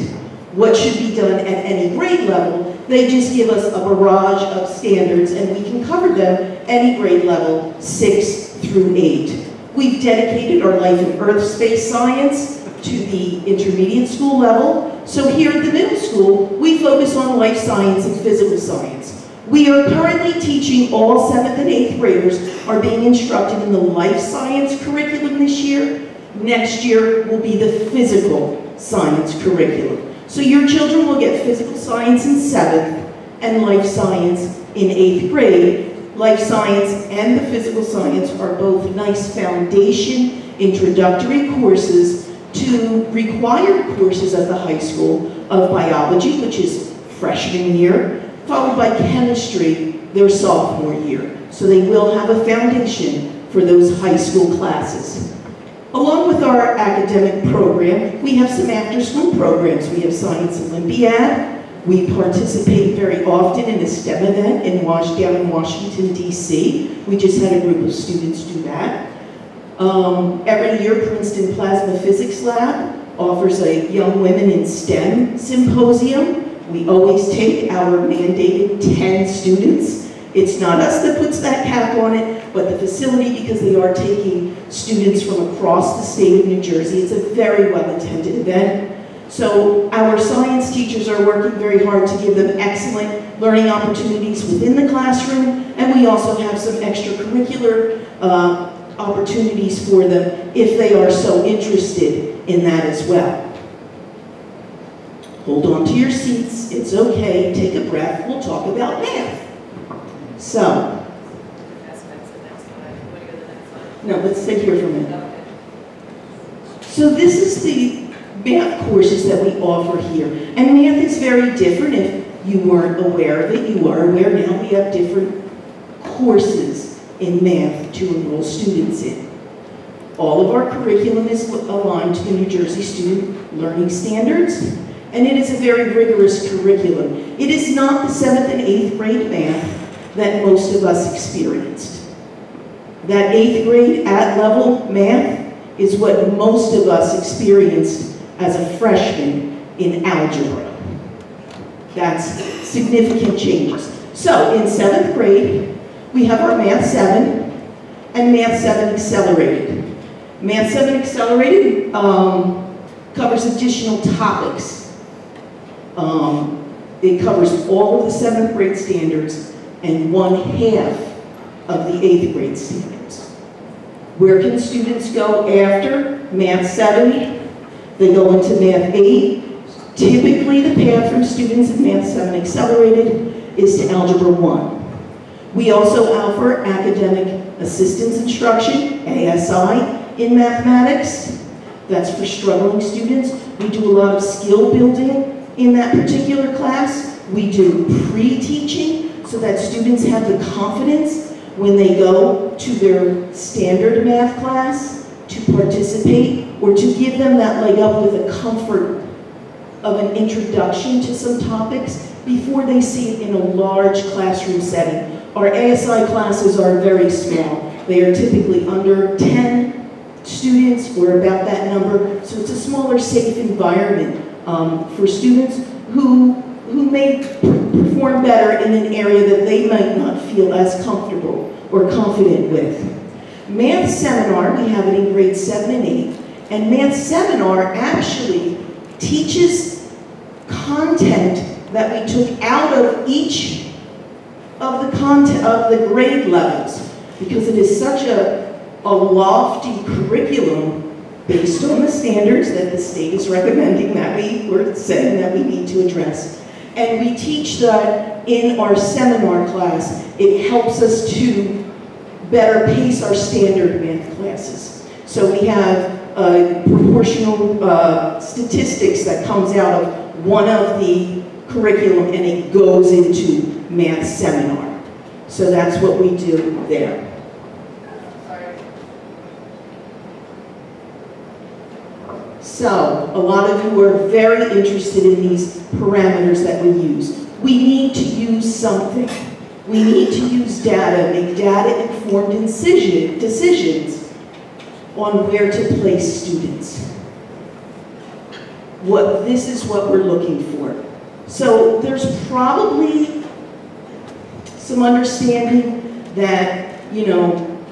what should be done at any grade level. They just give us a barrage of standards and we can cover them any grade level, six through eight. We've dedicated our life and earth space science to the intermediate school level. So here at the middle school, we focus on life science and physical science. We are currently teaching all seventh and eighth graders are being instructed in the life science curriculum this year. Next year will be the physical science curriculum. So your children will get physical science in seventh and life science in eighth grade. Life science and the physical science are both nice foundation, introductory courses to required courses at the high school of biology, which is freshman year, followed by chemistry their sophomore year. So they will have a foundation for those high school classes. Along with our academic program, we have some after-school programs. We have Science Olympiad. We participate very often in a STEM event in Wash, in Washington, D.C. We just had a group of students do that. Um, every year, Princeton Plasma Physics Lab offers a Young Women in STEM symposium. We always take our mandated 10 students. It's not us that puts that cap on it, but the facility because they are taking students from across the state of New Jersey. It's a very well-attended event. So our science teachers are working very hard to give them excellent learning opportunities within the classroom, and we also have some extracurricular uh, opportunities for them if they are so interested in that as well. Hold on to your seats, it's okay, take a breath, we'll talk about math. So, That's next, the next slide. Want to go to the next slide? No, let's sit here for a minute. So this is the math courses that we offer here. And math is very different. If you weren't aware of it, you are aware now, we have different courses in math to enroll students in. All of our curriculum is aligned to the New Jersey Student Learning Standards, and it is a very rigorous curriculum. It is not the seventh and eighth grade math that most of us experienced. That eighth grade at-level math is what most of us experienced as a freshman in algebra. That's significant changes. So in seventh grade, we have our Math 7 and Math 7 Accelerated. Math 7 Accelerated um, covers additional topics. Um, it covers all of the seventh grade standards and one half of the eighth grade standards. Where can students go after Math 7? They go into Math 8. Typically, the path from students in Math 7 Accelerated is to Algebra 1. We also offer academic assistance instruction, ASI, in mathematics. That's for struggling students. We do a lot of skill building in that particular class. We do pre-teaching so that students have the confidence when they go to their standard math class to participate or to give them that leg up with a comfort of an introduction to some topics before they see it in a large classroom setting. Our ASI classes are very small. They are typically under 10 students or about that number, so it's a smaller, safe environment um, for students who, who may perform better in an area that they might not feel as comfortable or confident with. Math seminar, we have it in grade 7 and 8, and math seminar actually teaches content that we took out of each of the content of the grade levels because it is such a, a lofty curriculum based on the standards that the state is recommending that we were saying that we need to address. And we teach that in our seminar class. It helps us to better pace our standard math classes. So we have uh, proportional uh, statistics that comes out of one of the curriculum and it goes into math seminar. So that's what we do there. So, a lot of you are very interested in these parameters that we use. We need to use something. We need to use data, make data-informed decision, decisions on where to place students. What, this is what we're looking for. So there's probably some understanding that, you know,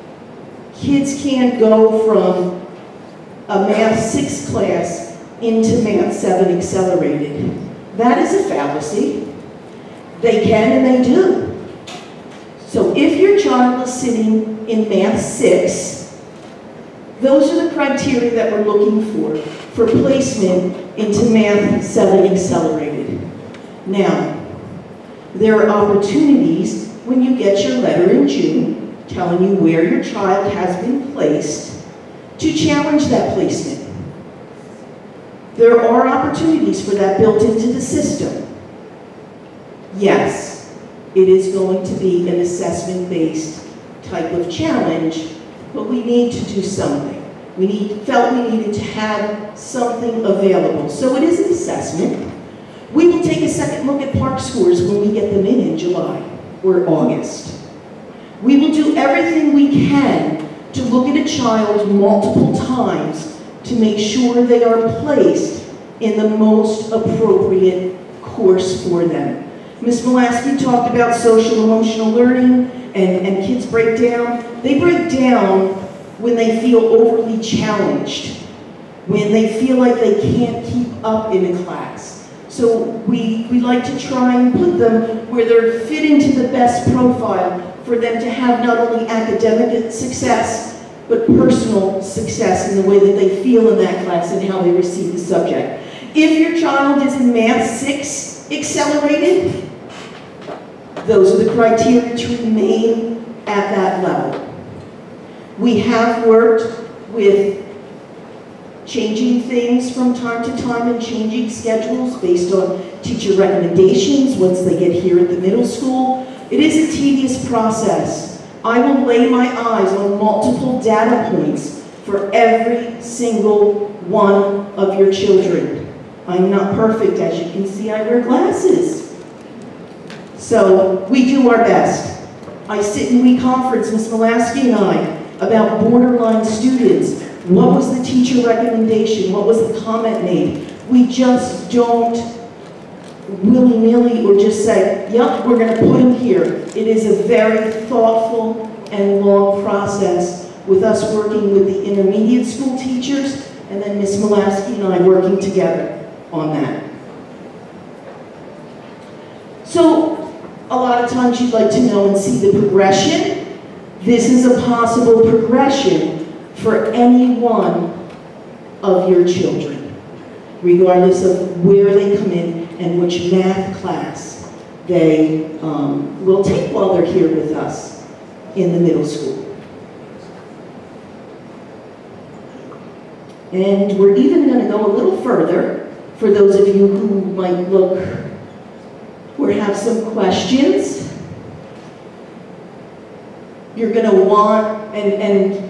kids can't go from a Math 6 class into Math 7 accelerated. That is a fallacy. They can and they do. So if your child is sitting in Math 6, those are the criteria that we're looking for, for placement into Math 7 accelerated. Now, there are opportunities when you get your letter in June telling you where your child has been placed to challenge that placement. There are opportunities for that built into the system. Yes, it is going to be an assessment-based type of challenge, but we need to do something. We need, felt we needed to have something available. So it is an assessment. We will take a second look at PARCC scores when we get them in in July or August. We will do everything we can to look at a child multiple times to make sure they are placed in the most appropriate course for them. Ms. Molaski talked about social emotional learning and, and kids break down. They break down when they feel overly challenged, when they feel like they can't keep up in a class. So we, we like to try and put them where they're fit into the best profile for them to have not only academic success, but personal success in the way that they feel in that class and how they receive the subject. If your child is in Math 6 accelerated, those are the criteria to remain at that level. We have worked with changing things from time to time and changing schedules based on teacher recommendations once they get here at the middle school. It is a tedious process. I will lay my eyes on multiple data points for every single one of your children. I'm not perfect, as you can see, I wear glasses. So we do our best. I sit in we conference, Ms. Malasky and I, about borderline students. What was the teacher recommendation? What was the comment made? We just don't willy-nilly or just say, yep, we're going to put them here. It is a very thoughtful and long process with us working with the intermediate school teachers and then Ms. Malasky and I working together on that. So a lot of times you'd like to know and see the progression. This is a possible progression for any one of your children, regardless of where they come in and which math class they um, will take while they're here with us in the middle school. And we're even going to go a little further for those of you who might look or have some questions. You're going to want, and, and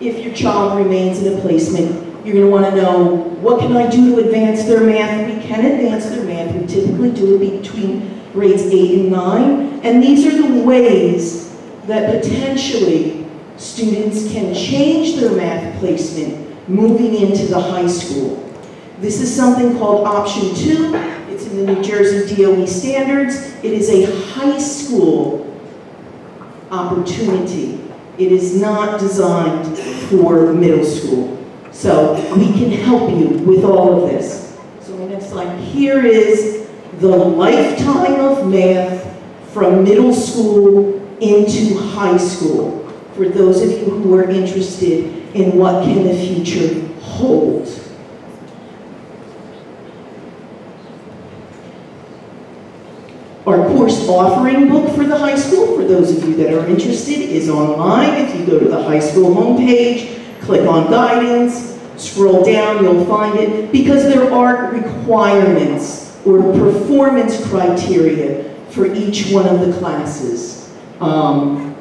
if your child remains in a placement, you're going to want to know, what can I do to advance their math? We can advance their math. We typically do it between grades 8 and 9. And these are the ways that potentially students can change their math placement moving into the high school. This is something called option two. It's in the New Jersey DOE standards. It is a high school opportunity. It is not designed for middle school. So we can help you with all of this. So my next slide. Here is the lifetime of math from middle school into high school for those of you who are interested in what can the future hold. Our course offering book for the high school, for those of you that are interested, is online. If you go to the high school homepage, click on guidance, scroll down, you'll find it, because there are requirements or performance criteria for each one of the classes. Um,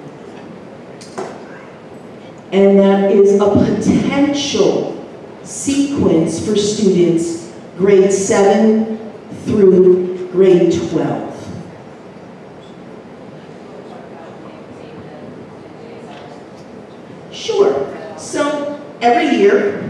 and that is a potential sequence for students grade 7 through grade 12. Sure. So every year,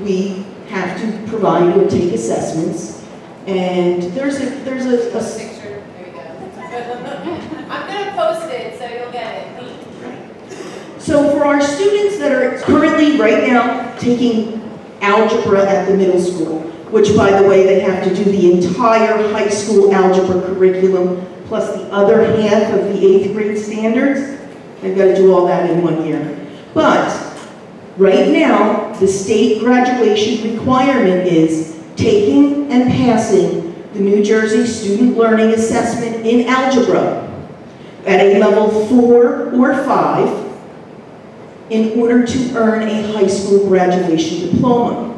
we have to provide or take assessments, and there's a there's a, a Picture, there you go. I'm gonna post it, so you'll get it. So for our students that are currently, right now, taking algebra at the middle school, which by the way, they have to do the entire high school algebra curriculum, plus the other half of the eighth grade standards, they've got to do all that in one year. But, right now, the state graduation requirement is taking and passing the New Jersey Student Learning Assessment in algebra at a level four or five, in order to earn a high school graduation diploma.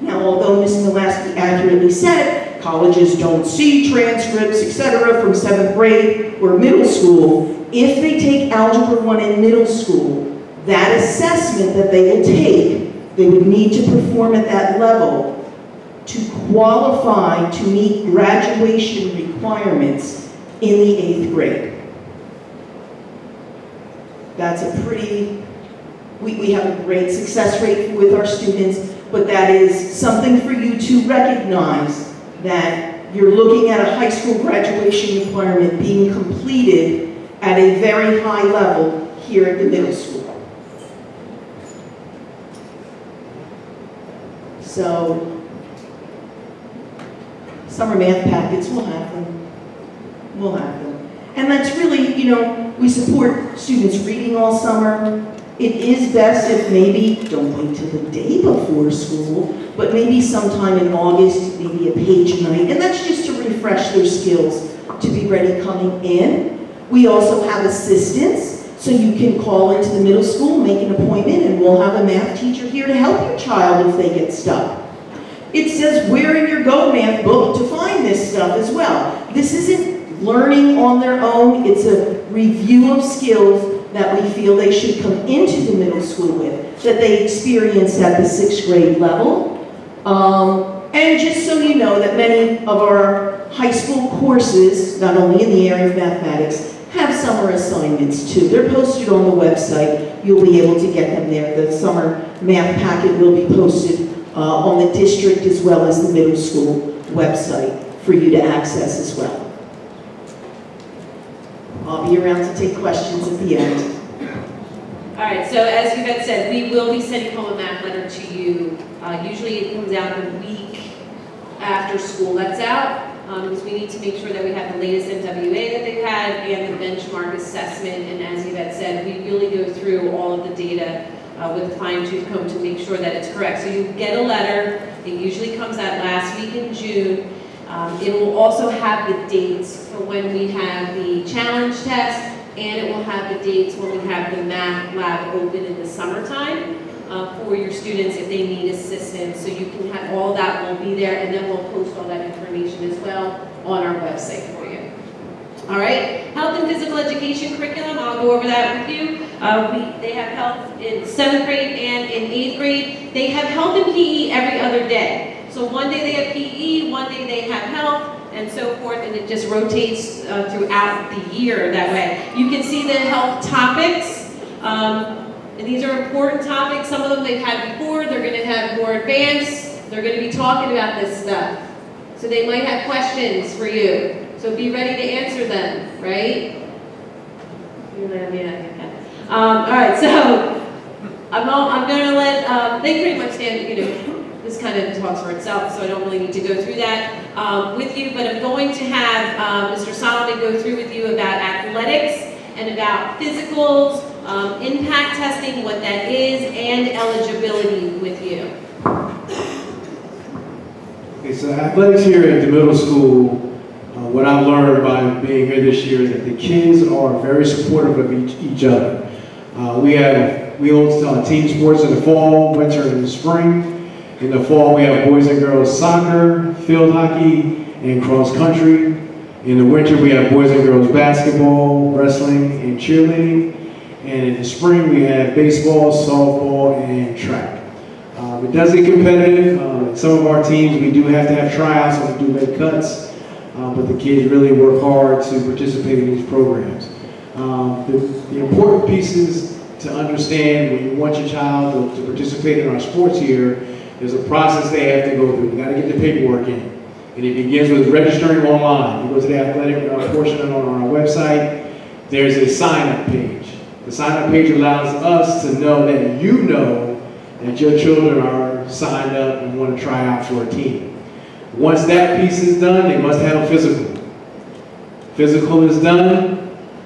Now, although Ms. Milasky accurately said colleges don't see transcripts, etc., from seventh grade or middle school, if they take Algebra 1 in middle school, that assessment that they will take, they would need to perform at that level to qualify to meet graduation requirements in the eighth grade. That's a pretty, we, we have a great success rate with our students, but that is something for you to recognize that you're looking at a high school graduation requirement being completed at a very high level here at the middle school. So, summer math packets, them. We'll have them. And that's really, you know, we support students reading all summer. It is best if maybe, don't wait till the day before school, but maybe sometime in August, maybe a page night. And that's just to refresh their skills to be ready coming in. We also have assistants, so you can call into the middle school, make an appointment, and we'll have a math teacher here to help your child if they get stuck. It says where in your Go Math book to find this stuff as well. This isn't learning on their own, it's a review of skills that we feel they should come into the middle school with, that they experienced at the sixth grade level. Um, and just so you know that many of our high school courses, not only in the area of mathematics, have summer assignments too. They're posted on the website. You'll be able to get them there. The summer math packet will be posted uh, on the district as well as the middle school website for you to access as well. I'll be around to take questions at the end. All right, so as you had said, we will be sending home a math letter to you. Uh, Usually it comes out the week after school lets out, um, because we need to make sure that we have the latest MWA that they've had and the benchmark assessment. And as had said, we really go through all of the data uh, with a fine tooth comb to make sure that it's correct. So you get a letter, it usually comes out last week in June. Um, It will also have the dates for when we have the challenge test, and it will have the dates when we have the math lab open in the summertime uh, for your students if they need assistance. So you can have, all that will be there, and then we'll post all that information as well on our website for you. All right, health and physical education curriculum, I'll go over that with you. Uh, we, they have health in seventh grade and in eighth grade. They have health and PE every other day. So one day they have PE, one day they have health, and so forth, and it just rotates uh, throughout the year that way. You can see the health topics. Um, and these are important topics. Some of them they've had before. They're going to have more advanced. They're going to be talking about this stuff. So they might have questions for you. So be ready to answer them, right? Um, all right, so I'm, all, I'm going to let, um, they pretty much stand, you know, this kind of talks for itself, so I don't really need to go through that um, with you, but I'm going to have Mr. Solomon go through with you about athletics and about physicals, um, testing, what that is, and eligibility with you. Okay, so athletics here at the middle school, uh, what I've learned by being here this year is that the kids are very supportive of each, each other. Uh, we have, we hold uh, team sports in the fall, winter, and the spring. In the fall, we have boys and girls soccer, field hockey, and cross country. In the winter, we have boys and girls basketball, wrestling, and cheerleading. And in the spring, we have baseball, softball, and track. Um, it does get competitive. Um, some of our teams, we do have to have tryouts, so we do make cuts. Um, but the kids really work hard to participate in these programs. Um, the, the important pieces to understand when you want your child to, to participate in our sports here, there's a process they have to go through. You got to get the paperwork in. And it begins with registering online. You go to the athletic uh, portion on our website, there's a sign-up page. The sign-up page allows us to know that you know that your children are signed up and want to try out for a team. Once that piece is done, they must have a physical. Physical is done,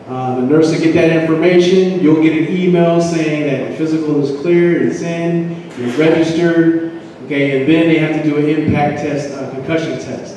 uh, the nurse will get that information, you'll get an email saying that the physical is clear, it's in, you're registered, okay, and then they have to do an impact test, a concussion test.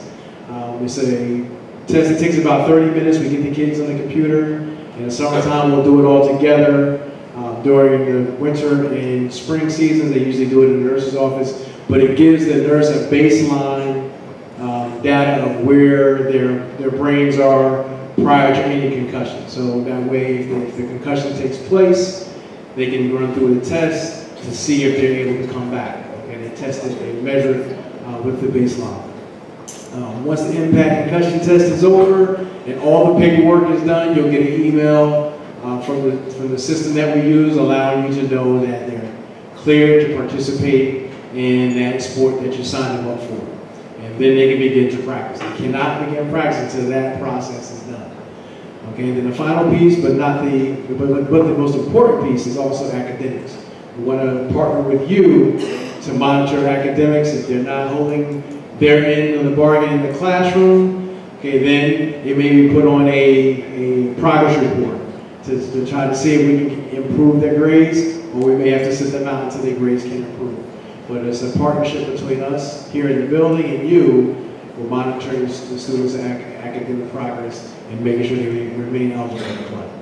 Um, it's a test that takes about 30 minutes, we get the kids on the computer, in the summertime we'll do it all together. Uh, during the winter and spring seasons, they usually do it in the nurse's office, but it gives the nurse a baseline um, data of where their, their brains are prior to any concussion. So that way, if the, if the concussion takes place, they can run through the test to see if they're able to come back. Okay, they test it, they measure it uh, with the baseline. Um, once the impact concussion test is over and all the paperwork is done, you'll get an email uh, from, the, from the system that we use allowing you to know that they're cleared to participate in that sport that you signed them up for. And then they can begin to practice. They cannot begin practice until that process is done. Okay, then the final piece, but not the, but, but the most important piece is also academics. We want to partner with you to monitor academics if they're not holding their end of the bargain in the classroom. Okay, then it may be put on a, a progress report to, to try to see if we can improve their grades, or we may have to sit them out until their grades can improve. But it's a partnership between us here in the building and you for monitoring the students' academic progress and making sure they remain eligible to play.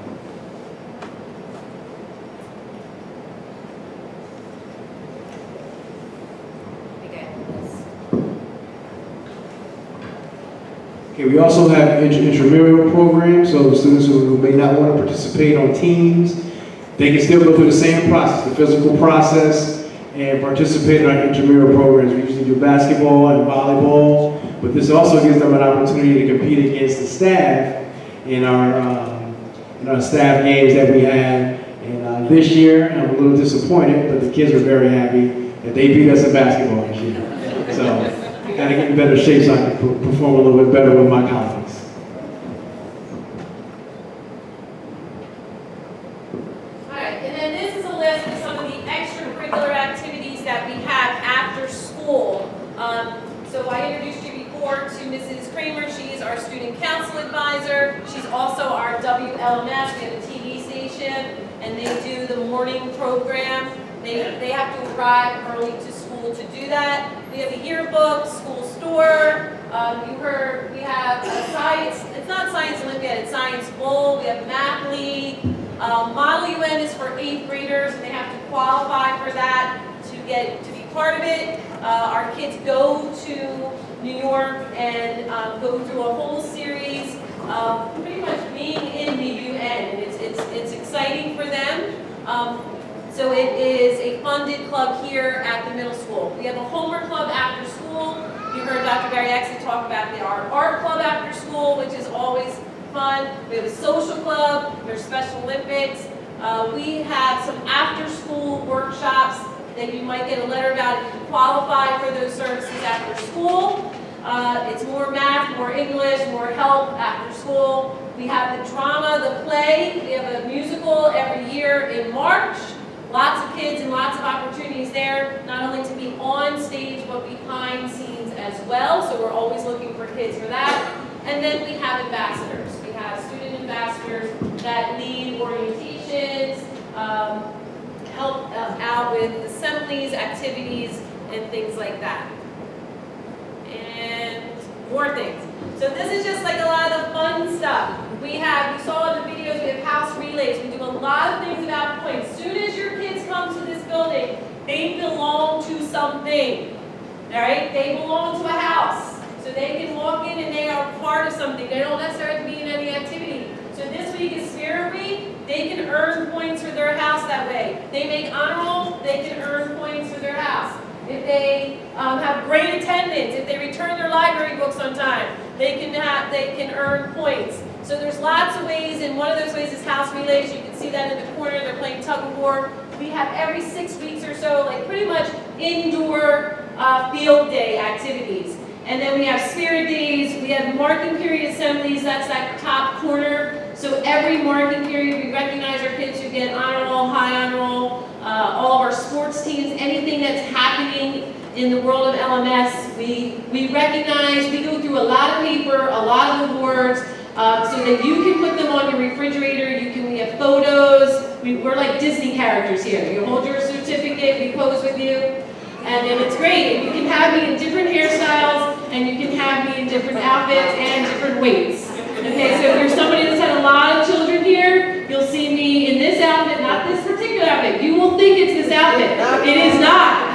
Okay, we also have intramural programs, so students who may not want to participate on teams, they can still go through the same process, the physical process, and participate in our intramural programs. We usually do basketball and volleyball, but this also gives them an opportunity to compete against the staff in our, um, in our staff games that we have. And uh, this year, I'm a little disappointed, but the kids were very happy that they beat us in basketball this year. So, gotta get in better shape so I can perform a little bit better with my colleagues. All right, and then this is a list of some of the extracurricular activities that we have after school. Um, So I introduced you before to Mrs. Kramer, she is our student council advisor. She's also our WLMS, we have a TV station, and they do the morning program. They, they have to arrive early to school to do that. We have a yearbook, school store, um, you heard, we have a science, it's not Science Olympiad, it's Science Bowl, we have Math League, um, Model UN is for eighth graders, and they have to qualify for that to get, to be part of it. Uh, our kids go to New York and, um, go through a whole series of pretty much being in the UN, it's, it's, it's exciting for them. Um, so it is a funded club here at the middle school. We have a homework club after school. You heard Dr. Barry Exley talk about the, our art club after school, which is always fun. We have a social club, there's Special Olympics. Uh, we have some after-school workshops that you might get a letter about if you qualify for those services after school. Uh, it's more math, more English, more help after school. We have the drama, the play. We have a musical every year in March. Lots of kids and lots of opportunities there, not only to be on stage, but behind scenes as well. So we're always looking for kids for that. And then we have ambassadors. We have student ambassadors that lead orientations, um, help uh, out with assemblies, activities, and things like that. And more things. So this is just like a lot of fun stuff. We have, you saw in the videos, we have house relays. We do a lot of things about points. Soon as your kids come to this building, they belong to something. All right? They belong to a house. So they can walk in and they are part of something. They don't necessarily be in any activity. So this week is Spirit Week. They can earn points for their house that way. They make honor roll, they can earn points for their house. If they um, have great attendance, if they return their library books on time, they can have, they can earn points. So there's lots of ways, and one of those ways is house relays. You can see that in the corner. They're playing tug of war. We have every six weeks or so, like pretty much indoor uh, field day activities. And then we have spirit days. We have marking period assemblies. That's that top corner. So every marking period, we recognize our kids who get honor roll, high honor roll, uh, all of our sports teams, anything that's happening in the world of LMS, we, we recognize, we go through a lot of paper, a lot of awards, uh, so that you can put them on your refrigerator, you can, we have photos, we, we're like Disney characters here. You hold your certificate, we pose with you, and then it's great. You can have me in different hairstyles, and you can have me in different outfits and different weights. Okay, so if you're somebody that's had a lot of children here, you'll see me in this outfit, not this particular outfit. You will think it's this outfit. It is not.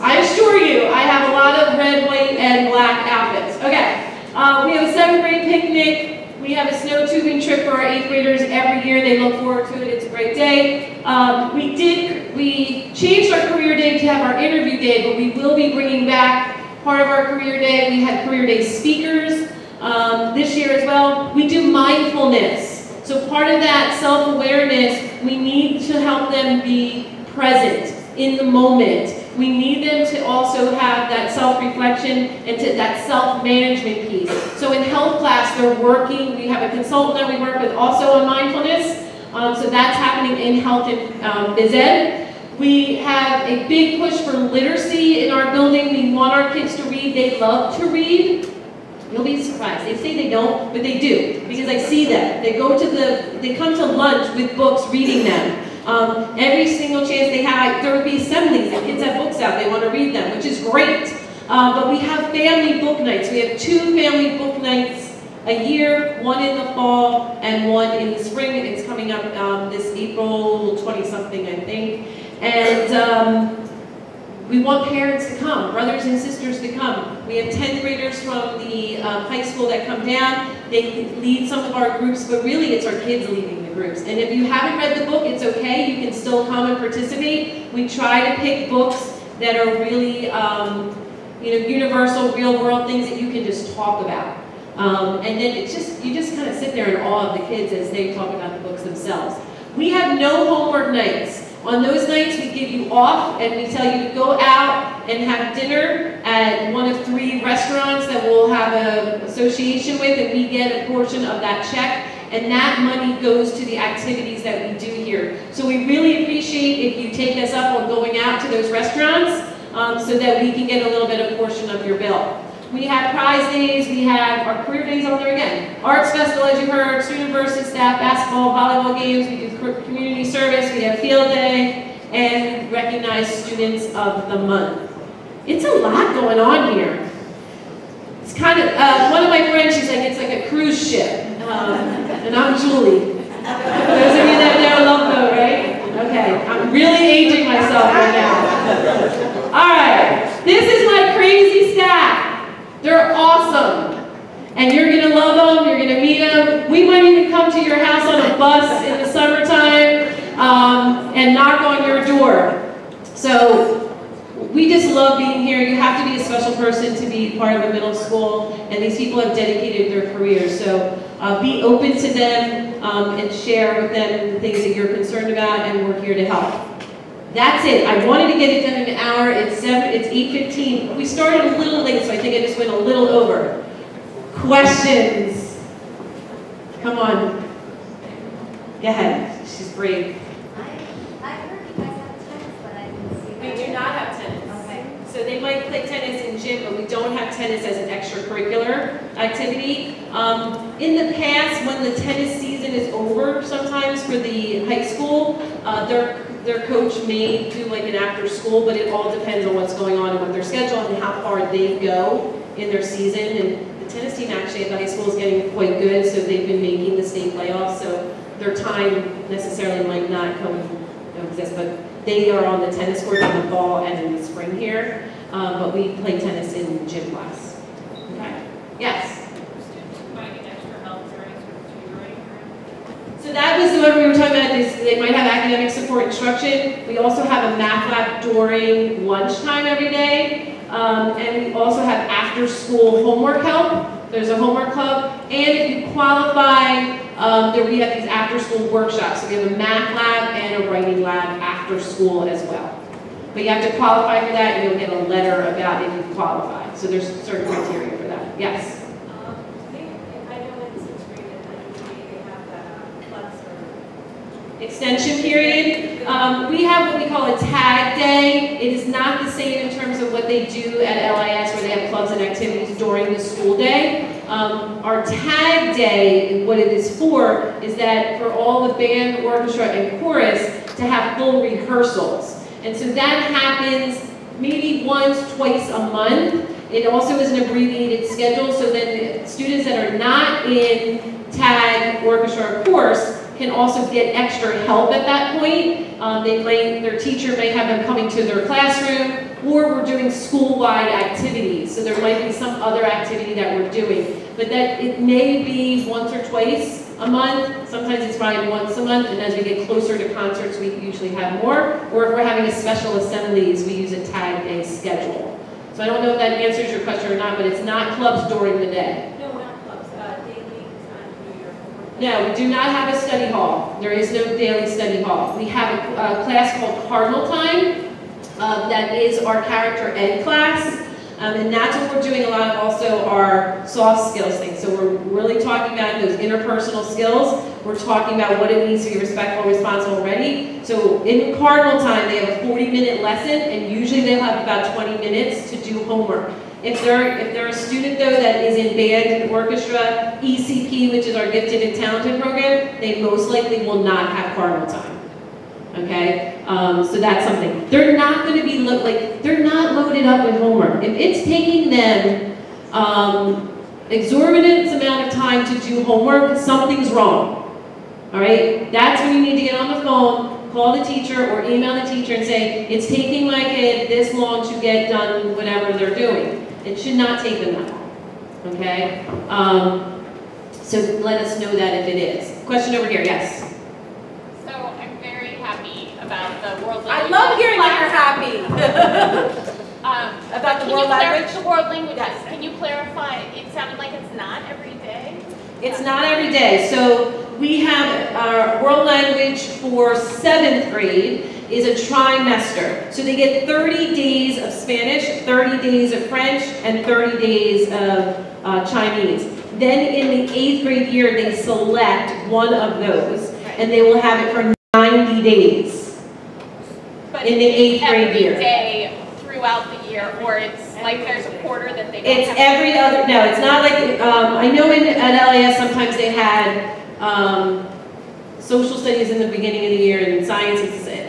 I assure you, I have a lot of red, white, and black outfits. Okay, uh, we have a seventh grade picnic. We have a snow tubing trip for our eighth graders every year. They look forward to it. It's a great day. Um, we did, we changed our career day to have our interview day, but we will be bringing back part of our career day. We had career day speakers um, this year as well. We do mindfulness. So part of that self-awareness, we need to help them be present in the moment. We need them to also have that self-reflection and to that self-management piece. So in health class, they're working, we have a consultant that we work with also on mindfulness. Um, so that's happening in health and um, phys ed. We have a big push for literacy in our building. We want our kids to read. They love to read. You'll be surprised. They say they don't, but they do because I see them. They go to the, they come to lunch with books, reading them. Um, every single chance they have, there would be assemblies and kids have books out. They want to read them, which is great. Um, but we have family book nights. We have two family book nights a year, one in the fall and one in the spring. It's coming up um, this April 20 something, I think. And um, We want parents to come, brothers and sisters to come. We have 10th graders from the um, high school that come down. They lead some of our groups, but really it's our kids leading the groups. And if you haven't read the book, it's okay. You can still come and participate. We try to pick books that are really, um, you know, universal, real world things that you can just talk about. Um, and then it's just, you just kind of sit there in awe of the kids as they talk about the books themselves. We have no homework nights. On those nights, we give you off and we tell you to go out and have dinner at one of three restaurants that we'll have an association with and we get a portion of that check and that money goes to the activities that we do here. So we really appreciate if you take us up on going out to those restaurants um, so that we can get a little bit of portion of your bill. We have prize days, we have our career days on there again. Arts festival, as you heard, student versus staff, basketball, volleyball games, we do community service, we have field day, and recognize students of the month. It's a lot going on here. It's kind of, uh, one of my friends, she's like, it's like a cruise ship. Um, and I'm Julie. Those of you that know love boat, right? Okay, I'm really aging myself right now. All right, this is my crazy staff. And you're gonna love them, you're gonna meet them. We might even come to your house on a bus in the summertime um, and knock on your door. So we just love being here. You have to be a special person to be part of a middle school, and these people have dedicated their careers. So uh, be open to them um, and share with them the things that you're concerned about, and we're here to help. That's it. I wanted to get it done in an hour. It's seven. It's eight fifteen. We started a little late, so I think I just went a little over. Questions? Come on. Go ahead. She's brave. I, I heard you guys have tennis, but I didn't see We do not have tennis. Okay. So they might play tennis in gym, but we don't have tennis as an extracurricular activity. Um, in the past, when the tennis season is over, sometimes for the high school, uh, their their coach may do like an after school, but it all depends on what's going on and what their schedule and how far they go in their season. And the tennis team actually at the high school is getting quite good, so they've been making the state playoffs. So their time necessarily might not coexist, but they are on the tennis court in the fall and in the spring here. Um, but we play tennis in gym class. Okay. Yes. So that was what we were talking about, is they might have academic support instruction. We also have a math lab during lunchtime every day. Um, and we also have after-school homework help. There's a homework club. And if you qualify, um, there we have these after-school workshops. So we have a math lab and a writing lab after school as well. But you have to qualify for that, and you'll get a letter about if you qualify. So there's certain criteria for that. Yes? Um, they, I know in sixth grade and ninth grade, they have the clubs for extension period. Um, we have what we call a tag day. It is not the same in terms of what they do at LIS where they have clubs and activities during the school day. Um, our tag day, what it is for, is that for all the band, orchestra, and chorus to have full rehearsals. And so that happens maybe once, twice a month. It also is an abbreviated schedule, so then students that are not in tag, orchestra, or chorus can also get extra help at that point. Um, they may, their teacher may have them coming to their classroom, or we're doing school-wide activities. So there might be some other activity that we're doing. But that it may be once or twice a month. Sometimes it's probably once a month, and as we get closer to concerts, we usually have more. Or if we're having a special assemblies, we use a tag day schedule. So I don't know if that answers your question or not, but it's not clubs during the day. No, not clubs, uh, daily time to do your homework. No, we do not have a study hall. There is no daily study hall. We have a, a class called Cardinal Time. uh, that is our character ed class. Um, and that's what we're doing a lot of also our soft skills things. So we're really talking about those interpersonal skills. We're talking about what it means to be respectful, and responsible, ready. So in Cardinal Time, they have a 40 minute lesson and usually they'll have about 20 minutes to do homework. If they're, if they're a student though that is in band and orchestra, ECP, which is our gifted and talented program, they most likely will not have Cardinal Time. Okay, um, so that's something. They're not going to be like they're not loaded up with homework. If it's taking them um, exorbitant amount of time to do homework, something's wrong. All right, that's when you need to get on the phone, call the teacher or email the teacher and say, it's taking my kid this long to get done whatever they're doing. It should not take them that long, okay? Um, so let us know that if it is. Question over here, yes? So I'm very happy about the world I love hearing that you're happy. Um, About the world language? The world languages. Yes. Can you clarify? It sounded like it's not every day. It's not every day. So we have our world language for seventh grade is a trimester. So they get 30 days of Spanish, 30 days of French, and 30 days of uh, Chinese. Then in the eighth grade year, they select one of those, and they will have it for 90 days. But In the eighth grade year. day throughout the year, or it's like there's a quarter that they It's every other, no, it's not like, um, I know in, at LIS, sometimes they had, um, social studies in the beginning of the year and science,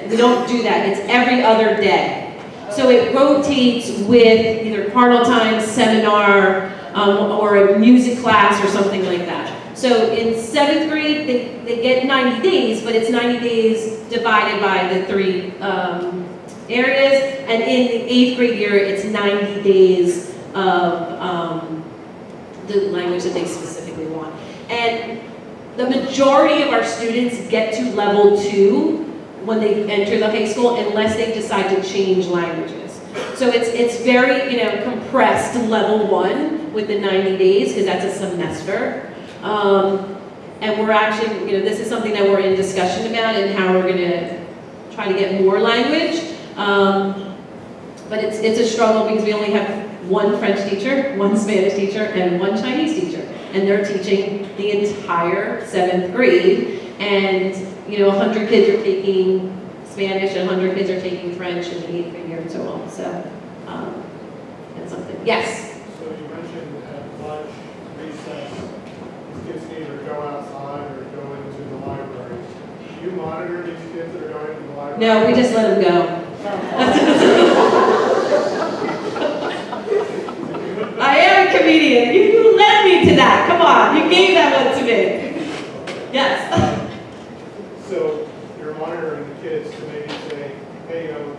we don't do that, it's every other day. So it rotates with either Cardinal Time, seminar, um, or a music class or something like that. So in seventh grade, they, they get 90 days, but it's 90 days divided by the three, um, areas. And in the eighth grade year, it's 90 days of, um, the language that they specifically want. And the majority of our students get to level two when they enter the high school unless they decide to change languages. So it's, it's very, you know, compressed level one with the 90 days because that's a semester. Um, and we're actually, you know, this is something that we're in discussion about and how we're gonna try to get more language. Um, but it's, it's a struggle because we only have one French teacher, one Spanish teacher, and one Chinese teacher. And they're teaching the entire seventh grade. And, you know, 100 kids are taking Spanish, and 100 kids are taking French in the eighth grade year and so on. So, um, that's something. Yes? So you mentioned at lunch, recess, these kids can either go outside or go into the library. Do you monitor these kids that are going into the library? No, we just let them go. I am a comedian. You, you led me to that. Come on, you gave that one to me. Yes. So you're monitoring the kids to maybe say, hey, know,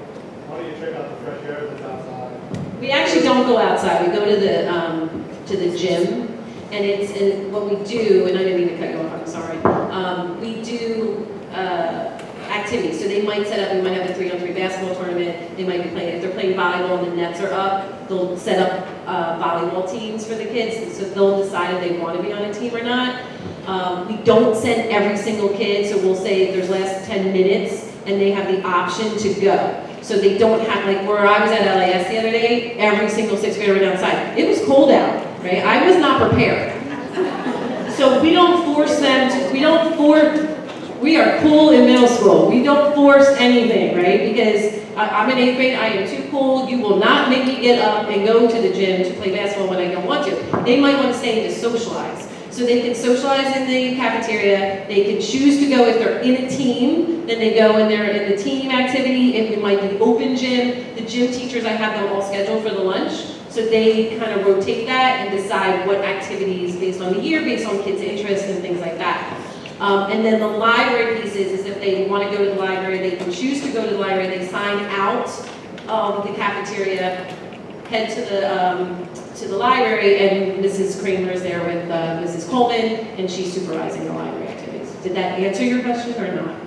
why don't you check out the fresh air that's outside? We actually don't go outside. We go to the um, to the gym, and it's and what we do. And I didn't mean to cut you off. I'm sorry. Um, we do uh, activities. So they might set up. We might have a three-on-three basketball tournament. They might be playing. If they're playing volleyball and the nets are up, they'll set up uh, volleyball teams for the kids. So they'll decide if they want to be on a team or not. Um, we don't send every single kid. So we'll say there's last 10 minutes, and they have the option to go. So they don't have, like where I was at LIS the other day, every single sixth grader went outside. It was cold out, right? I was not prepared. So we don't force them to, we don't force, we are cool in middle school. We don't force anything, right? Because I, I'm in eighth grade, I am too cool. You will not make me get up and go to the gym to play basketball when I don't want to. They might want to stay and socialize. So they can socialize in the cafeteria. They can choose to go if they're in a team, then they go and they're in the team activity. If it might be open gym, the gym teachers, I have them all scheduled for the lunch. So they kind of rotate that and decide what activities based on the year, based on kids' interests and things like that. Um, and then the library pieces is if they want to go to the library, they can choose to go to the library. They sign out of the cafeteria, head to the um, to the library, and Mrs. Kramer is there with uh, Mrs. Coleman, and she's supervising the library activities. Did that answer your question or not?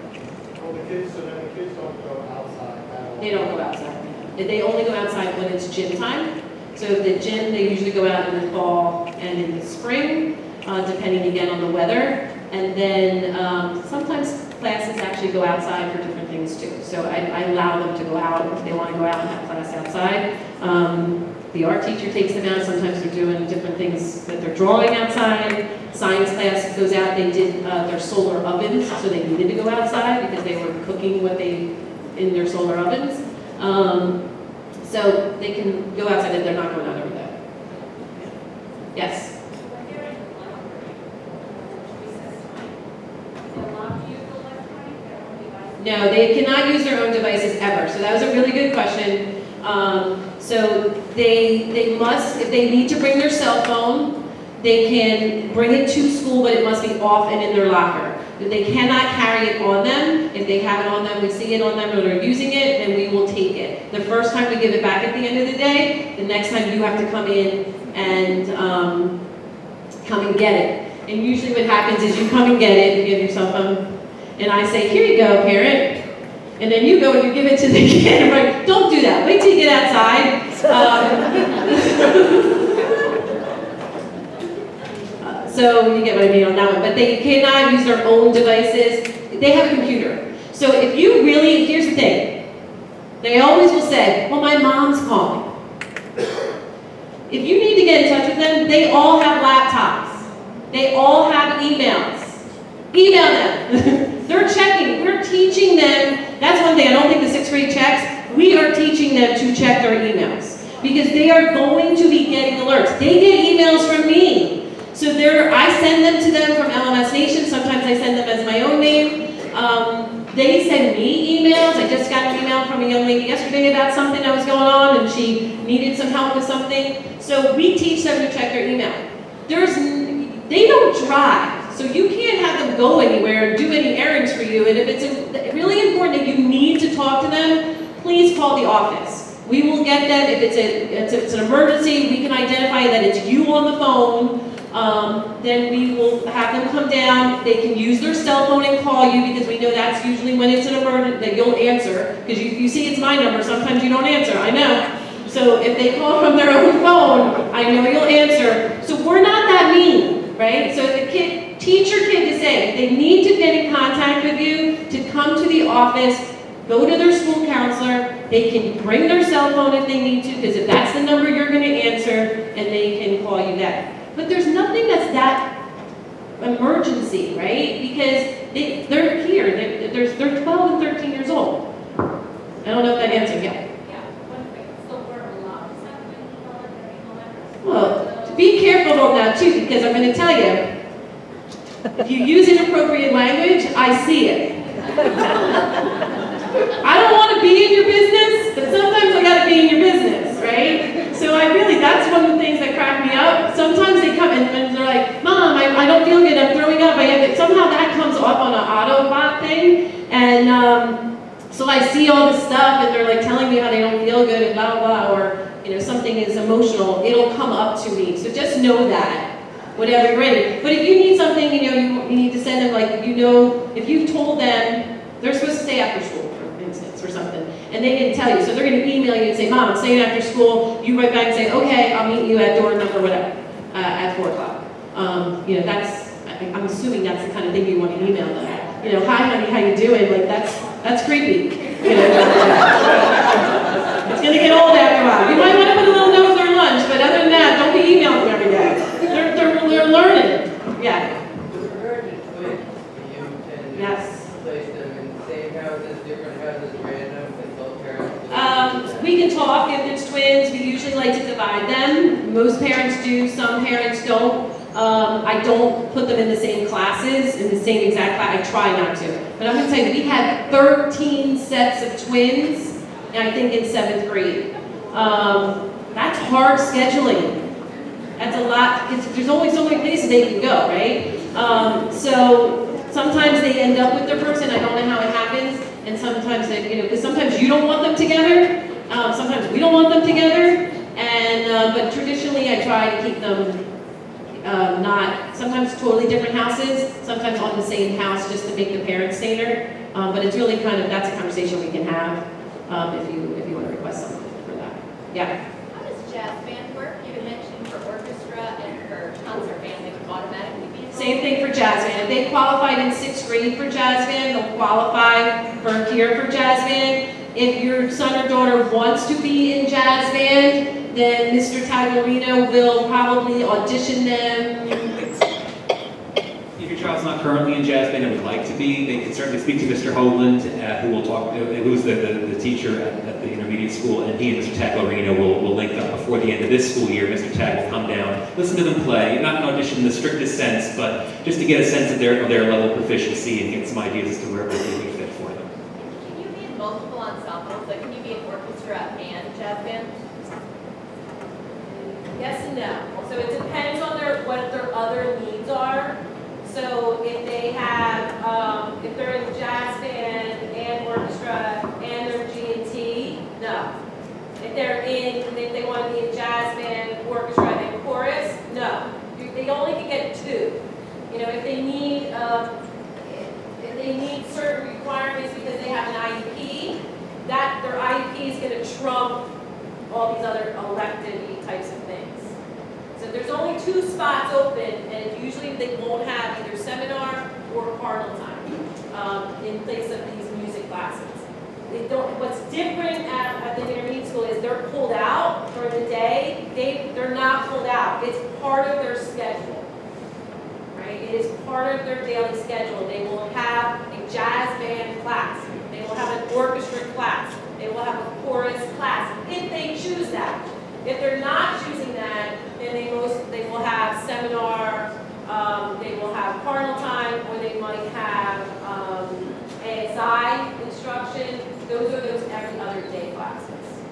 Well, the kids, so then the kids don't go outside? They don't go outside. They only go outside when it's gym time. So the gym, they usually go out in the fall and in the spring, uh, depending again on the weather. And then um, sometimes classes actually go outside for different things too. So I, I allow them to go out if they want to go out and have class outside. Um, the art teacher takes them out. Sometimes they're doing different things that they're drawing outside. Science class goes out. They did uh, their solar ovens, so they needed to go outside because they were cooking what they in their solar ovens. Um, so they can go outside if they're not going out every day. Yes. No, they cannot use their own devices ever. So that was a really good question. Um, so they they must, if they need to bring their cell phone, they can bring it to school, but it must be off and in their locker. They cannot carry it on them. If they have it on them, we see it on them, or they're using it, then we will take it. The first time we give it back at the end of the day, the next time you have to come in and, um, come and get it. And usually what happens is you come and get it, you give your cell phone, and I say, here you go, parent. And then you go and you give it to the kid, right? Don't do that. Wait till you get outside. Um, So you get what I mean on that one, but they cannot use their own devices. They have a computer. So if you really, here's the thing. They always will say, well, my mom's calling. If you need to get in touch with them, they all have laptops. They all have emails. Email them. They're checking. We're teaching them. That's one thing I don't think the sixth grade checks. We are teaching them to check their emails because they are going to be getting alerts. They get emails from me. So I send them to them from LMS Nation. Sometimes I send them as my own name. Um, they send me emails. I just got an email from a young lady yesterday about something that was going on and she needed some help with something. So we teach them to check their email. There's, they don't drive. So you can't have them go anywhere and do any errands for you. And if it's really important that you need to talk to them, please call the office. We will get them, if it's, a, it's, an emergency, we can identify that it's you on the phone, um, then we will have them come down, they can use their cell phone and call you, because we know that's usually when it's an emergency, that you'll answer, because you, you see it's my number, sometimes you don't answer, I know. So if they call from their own phone, I know you'll answer. So we're not that mean, right? So the kid, teach your kid to say, if they need to get in contact with you, to come to the office, go to their school counselor, they can bring their cell phone if they need to, because if that's the number you're gonna answer, and they can call you that. But there's nothing that's that emergency, right? Because they, they're here, they're, they're, they're 12 and 13 years old. I don't know if that answered, yeah. Yeah, one so we're allowed to send them an email and their email address? Well, be careful on that too, because I'm gonna tell you, if you use inappropriate language, I see it. I don't wanna be in your business, but sometimes I gotta be in your business, right? So I really, that's one of the things that crack me up. Sometimes they come and they're like, Mom, I, I don't feel good, I'm throwing up, I have, it. somehow that comes up on an Autobot thing, and, um, so I see all this stuff, and they're like telling me how they don't feel good, and blah, blah, blah, or, you know, something is emotional, it'll come up to me. So just know that, whatever you're. But if you need something, you know, you, you need to send them, like, you know, if you've told them, they're supposed to stay after school, for instance, or something, and they didn't tell you, so they're gonna email you and say, Mom, I'm staying after school, you write back and say, okay, I'll meet you at door number whatever, uh, at four o'clock. Um, you know, that's, I'm assuming that's the kind of thing you want to email them. You know, hi honey, how you doing? Like, that's, that's creepy. It's gonna get old after a while. You might want to put a little note their lunch, but other than that, don't be emailing them every day. They're, they're, they're learning. Yeah, yes. Um, we can talk if it's twins. We usually like to divide them. Most parents do, some parents don't. Um, I don't put them in the same classes, in the same exact class. I try not to. But I'm going to tell you, we had 13 sets of twins, I think in seventh grade. Um, that's hard scheduling. That's a lot, there's only so many places they can go, right? Um, so sometimes they end up with their person. I don't know how it happens. And sometimes, they, you know, because sometimes you don't want them together. Um, sometimes we don't want them together. And, uh, but traditionally I try to keep them uh, not, sometimes totally different houses, sometimes on the same house just to make the parents saner. Um, but it's really kind of, that's a conversation we can have um, if you, if you want to request something for that. Yeah. How does jazz band work? You had mentioned for orchestra and for concert band, they would automatically be? Same thing for jazz band. If they qualified in sixth grade for jazz band, they'll qualify for here for jazz band. If your son or daughter wants to be in jazz band, then Mr. Tagliarino will probably audition them. If your child's not currently in jazz band and would like to be, they can certainly speak to Mr. Hoagland, uh, who will talk, uh, who's the, the, the teacher at, at the intermediate school, and he and Mr. Tagliarino will, will link up before the end of this school year. Mr. Tag will come down, listen to them play, not an audition in the strictest sense, but just to get a sense of their, of their level of proficiency and get some ideas as to where it would be a fit for them. Can you be in multiple ensembles? Like, can you be in orchestra and jazz band? Yes and no. So it depends on their, what their other needs are. So if they have um, if they're in the jazz band and orchestra and they're G and T, no. If they're in, if they want to be in jazz band, orchestra, and chorus, no. They only can get two. You know, if they need, um, if they need certain requirements because they have an IEP, that, their IEP is gonna trump all these other elective types of. So there's only two spots open, and usually they won't have either seminar or Cardinal Time, um, in place of these music classes. They don't, what's different at, at the intermediate school is they're pulled out for the day, they, they're not pulled out, it's part of their schedule. Right, it is part of their daily schedule, they will have a jazz band class, they will have an orchestra class, they will have a chorus class, if they choose that. If they're not choosing that, then they most, they will have seminar, um, they will have Cardinal Time, or they might have, um, ASI instruction, those are those every other day classes.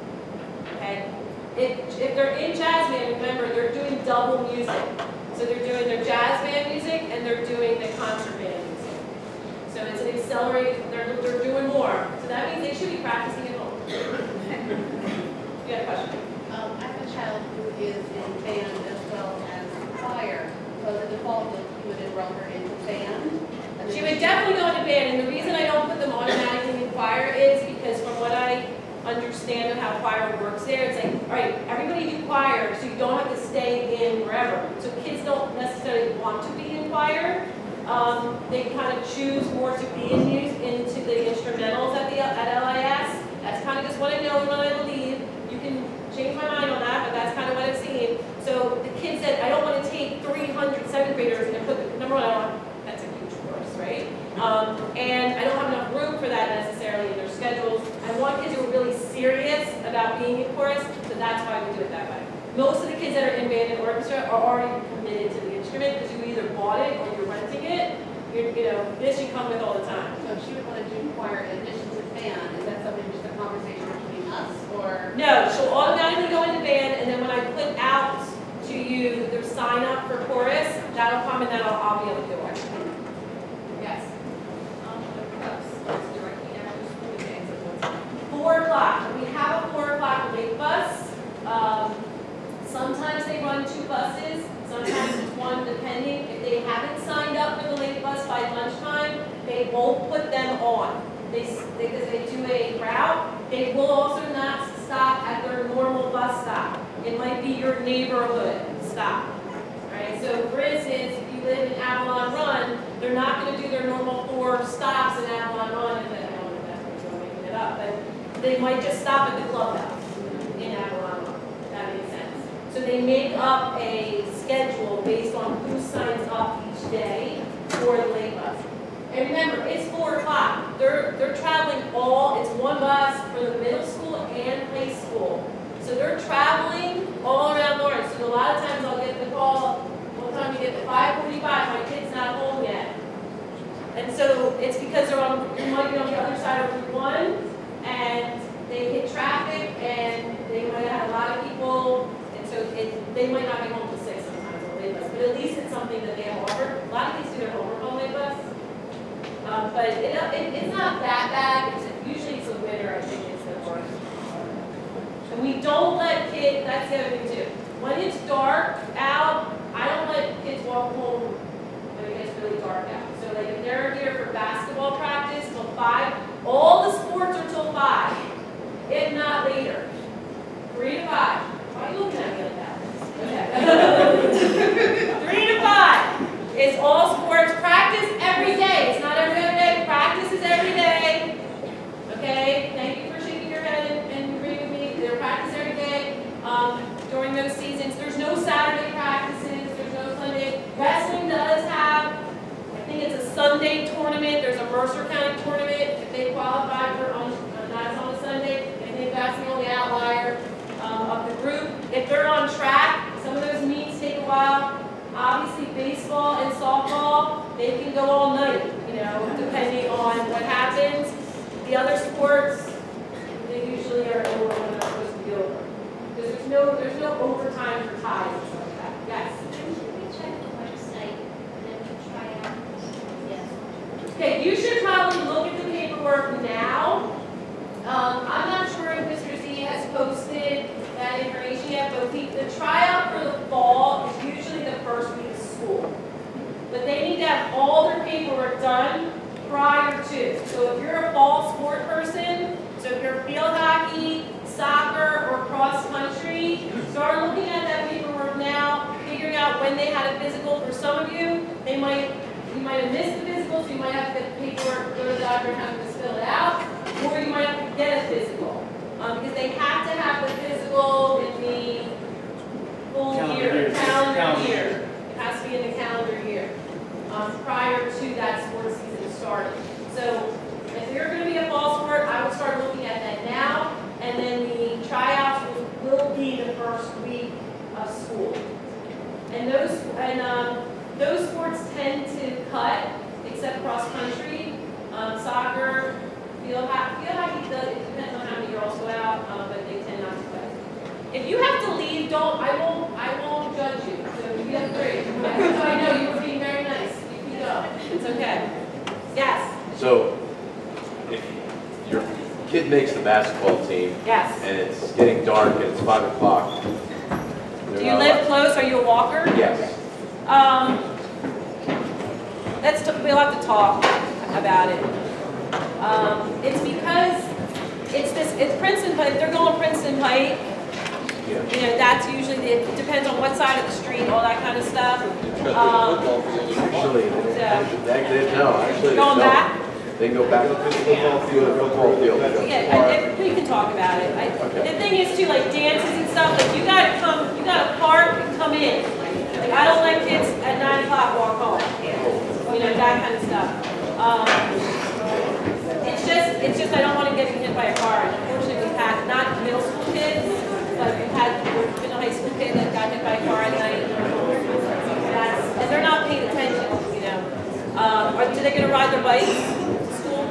Okay? If, if they're in jazz band, remember, they're doing double music. So they're doing their jazz band music and they're doing the concert band music. So it's an accelerated, they're, they're doing more. So that means they should be practicing at home. You got a question? Child who is in band as well as choir, so the default is you would enroll her into band. She would definitely go into band, and the reason I don't put them automatically in choir is because from what I understand of how choir works there, it's like, all right, everybody do choir, so you don't have to stay in wherever. So kids don't necessarily want to be in choir. Um, they kind of choose more to be in into the instrumentals at the, at LIS. That's kind of just what I know and what I believe. You can change my mind on that, that's kind of what I've seen. So the kids said, I don't want to take 300 seventh graders and put, the- number one, that's a huge course, right? Um, and I don't have enough room for that necessarily in their schedules. I want kids who are really serious about being in chorus, so that's why we do it that way. Most of the kids that are in band and orchestra are already committed to the instrument because you either bought it or you're renting it. You're, you know, this you come with all the time. So she would want to do choir in addition to band, is that something just a conversation or? No, she'll automatically go into band, and then when I put out to you the sign up for chorus, that'll come and then I'll, be able to do it. Yes. Um, the bus is directly after school days at what time? Four o'clock, we have a four o'clock late bus. Um, sometimes they run two buses, sometimes it's one depending. If they haven't signed up for the late bus by lunchtime, they won't put them on. They, because they do a route, they will also not stop at their normal bus stop. It might be your neighborhood stop. Right, so for instance, if you live in Avalon Run, they're not gonna do their normal four stops in Avalon Run, if I don't know if that's making it up, but they might just stop at the clubhouse in Avalon Run, that makes sense. So they make up a schedule based on who signs up each day for the late bus. And remember, it's four o'clock, they're, they're traveling all, it's one bus for the middle school and high school. So they're traveling all around Lawrence, so a lot of times I'll get the call, what time you get five forty-five, my kid's not home yet. And so it's because they're on, it might be on the other side of Route One, and they hit traffic, and they might have a lot of people, and so it, they might not be home till six sometimes on late bus, but at least it's something that they have offered. A lot of kids do their homework on late bus. Um, but it, it, it's not that bad, it's, usually it's the winter, I think it's the worst. And we don't let kids, that's the other thing too. When it's dark out, I don't let kids walk home when it gets really dark out. So like if they're here for basketball practice till five, all the sports are till five, if not later. Three to five. Why are you looking at me like that? Okay. Is all sports practice every day. It's not every other day. Practice is every day. Okay, thank you for shaking your head and, and agreeing with me. They're practice every day. Um, during those seasons, there's no Saturday practices, there's no Sunday. Wrestling does have, I think it's a Sunday tournament, there's a Mercer County tournament. If they qualify for, on, uh, that's on a Sunday, I think that's the only outlier, um, of the group. If they're on track, some of those meets take a while. Obviously, baseball and they can go all night, you know, depending on what happens. The other sports, they usually are over when they're supposed to be over. Because there's no, there's no overtime for ties done prior to. So if you're a fall sport person, so if you're field hockey, soccer, or cross country, start looking at that paperwork now, figuring out when they had a physical. For some of you, they might you might have missed the physical, so you might have to get the paperwork, go to the doctor and have them fill it out, or you might have to get a physical. Um, because they have to have the physical in the full calendar year, calendar year. It has to be in the calendar year um, prior to that sports season starting. So if you're gonna be a fall sport, I would start looking at that now, and then the tryouts will, will be the first week of school. And those, and, um, those sports tend to cut, except cross-country, um, soccer, field hockey, field hockey does, it depends on how many girls go out, um, but they tend not to cut. If you have to leave, don't, I won't, I won't judge you, so you have three. So I know you were being it's okay. Yes, So, if your kid makes the basketball team yes. and it's getting dark and it's five o'clock. Do you live close, are you a walker? Yes. Um, let's, we'll have to talk about it. Um, it's because, it's this, it's Princeton, but they're going Princeton Pike, you know, that's usually, the- it depends on what side of the street, all that kind of stuff. Um, Actually, they, actually, no, actually. they Going don't. back? They go back to the football field, the football field. Yeah, I- I- we can talk about it. I- The thing is too, like dances and stuff, like you gotta come, you gotta park and come in. Like I don't let kids at nine o'clock walk home, you know, that kind of stuff. Um, It's just, it's just I don't want to get hit by a car. Unfortunately, we've had, not middle school kids, but it had been a high school kid that got hit by a car at night. And they're not paying attention, you know. Um, or do they get to ride their bikes to school?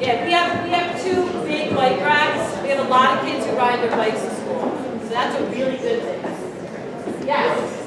Yeah, we have, we have two big bike racks. We have a lot of kids who ride their bikes to school. So that's a really good thing. Yes.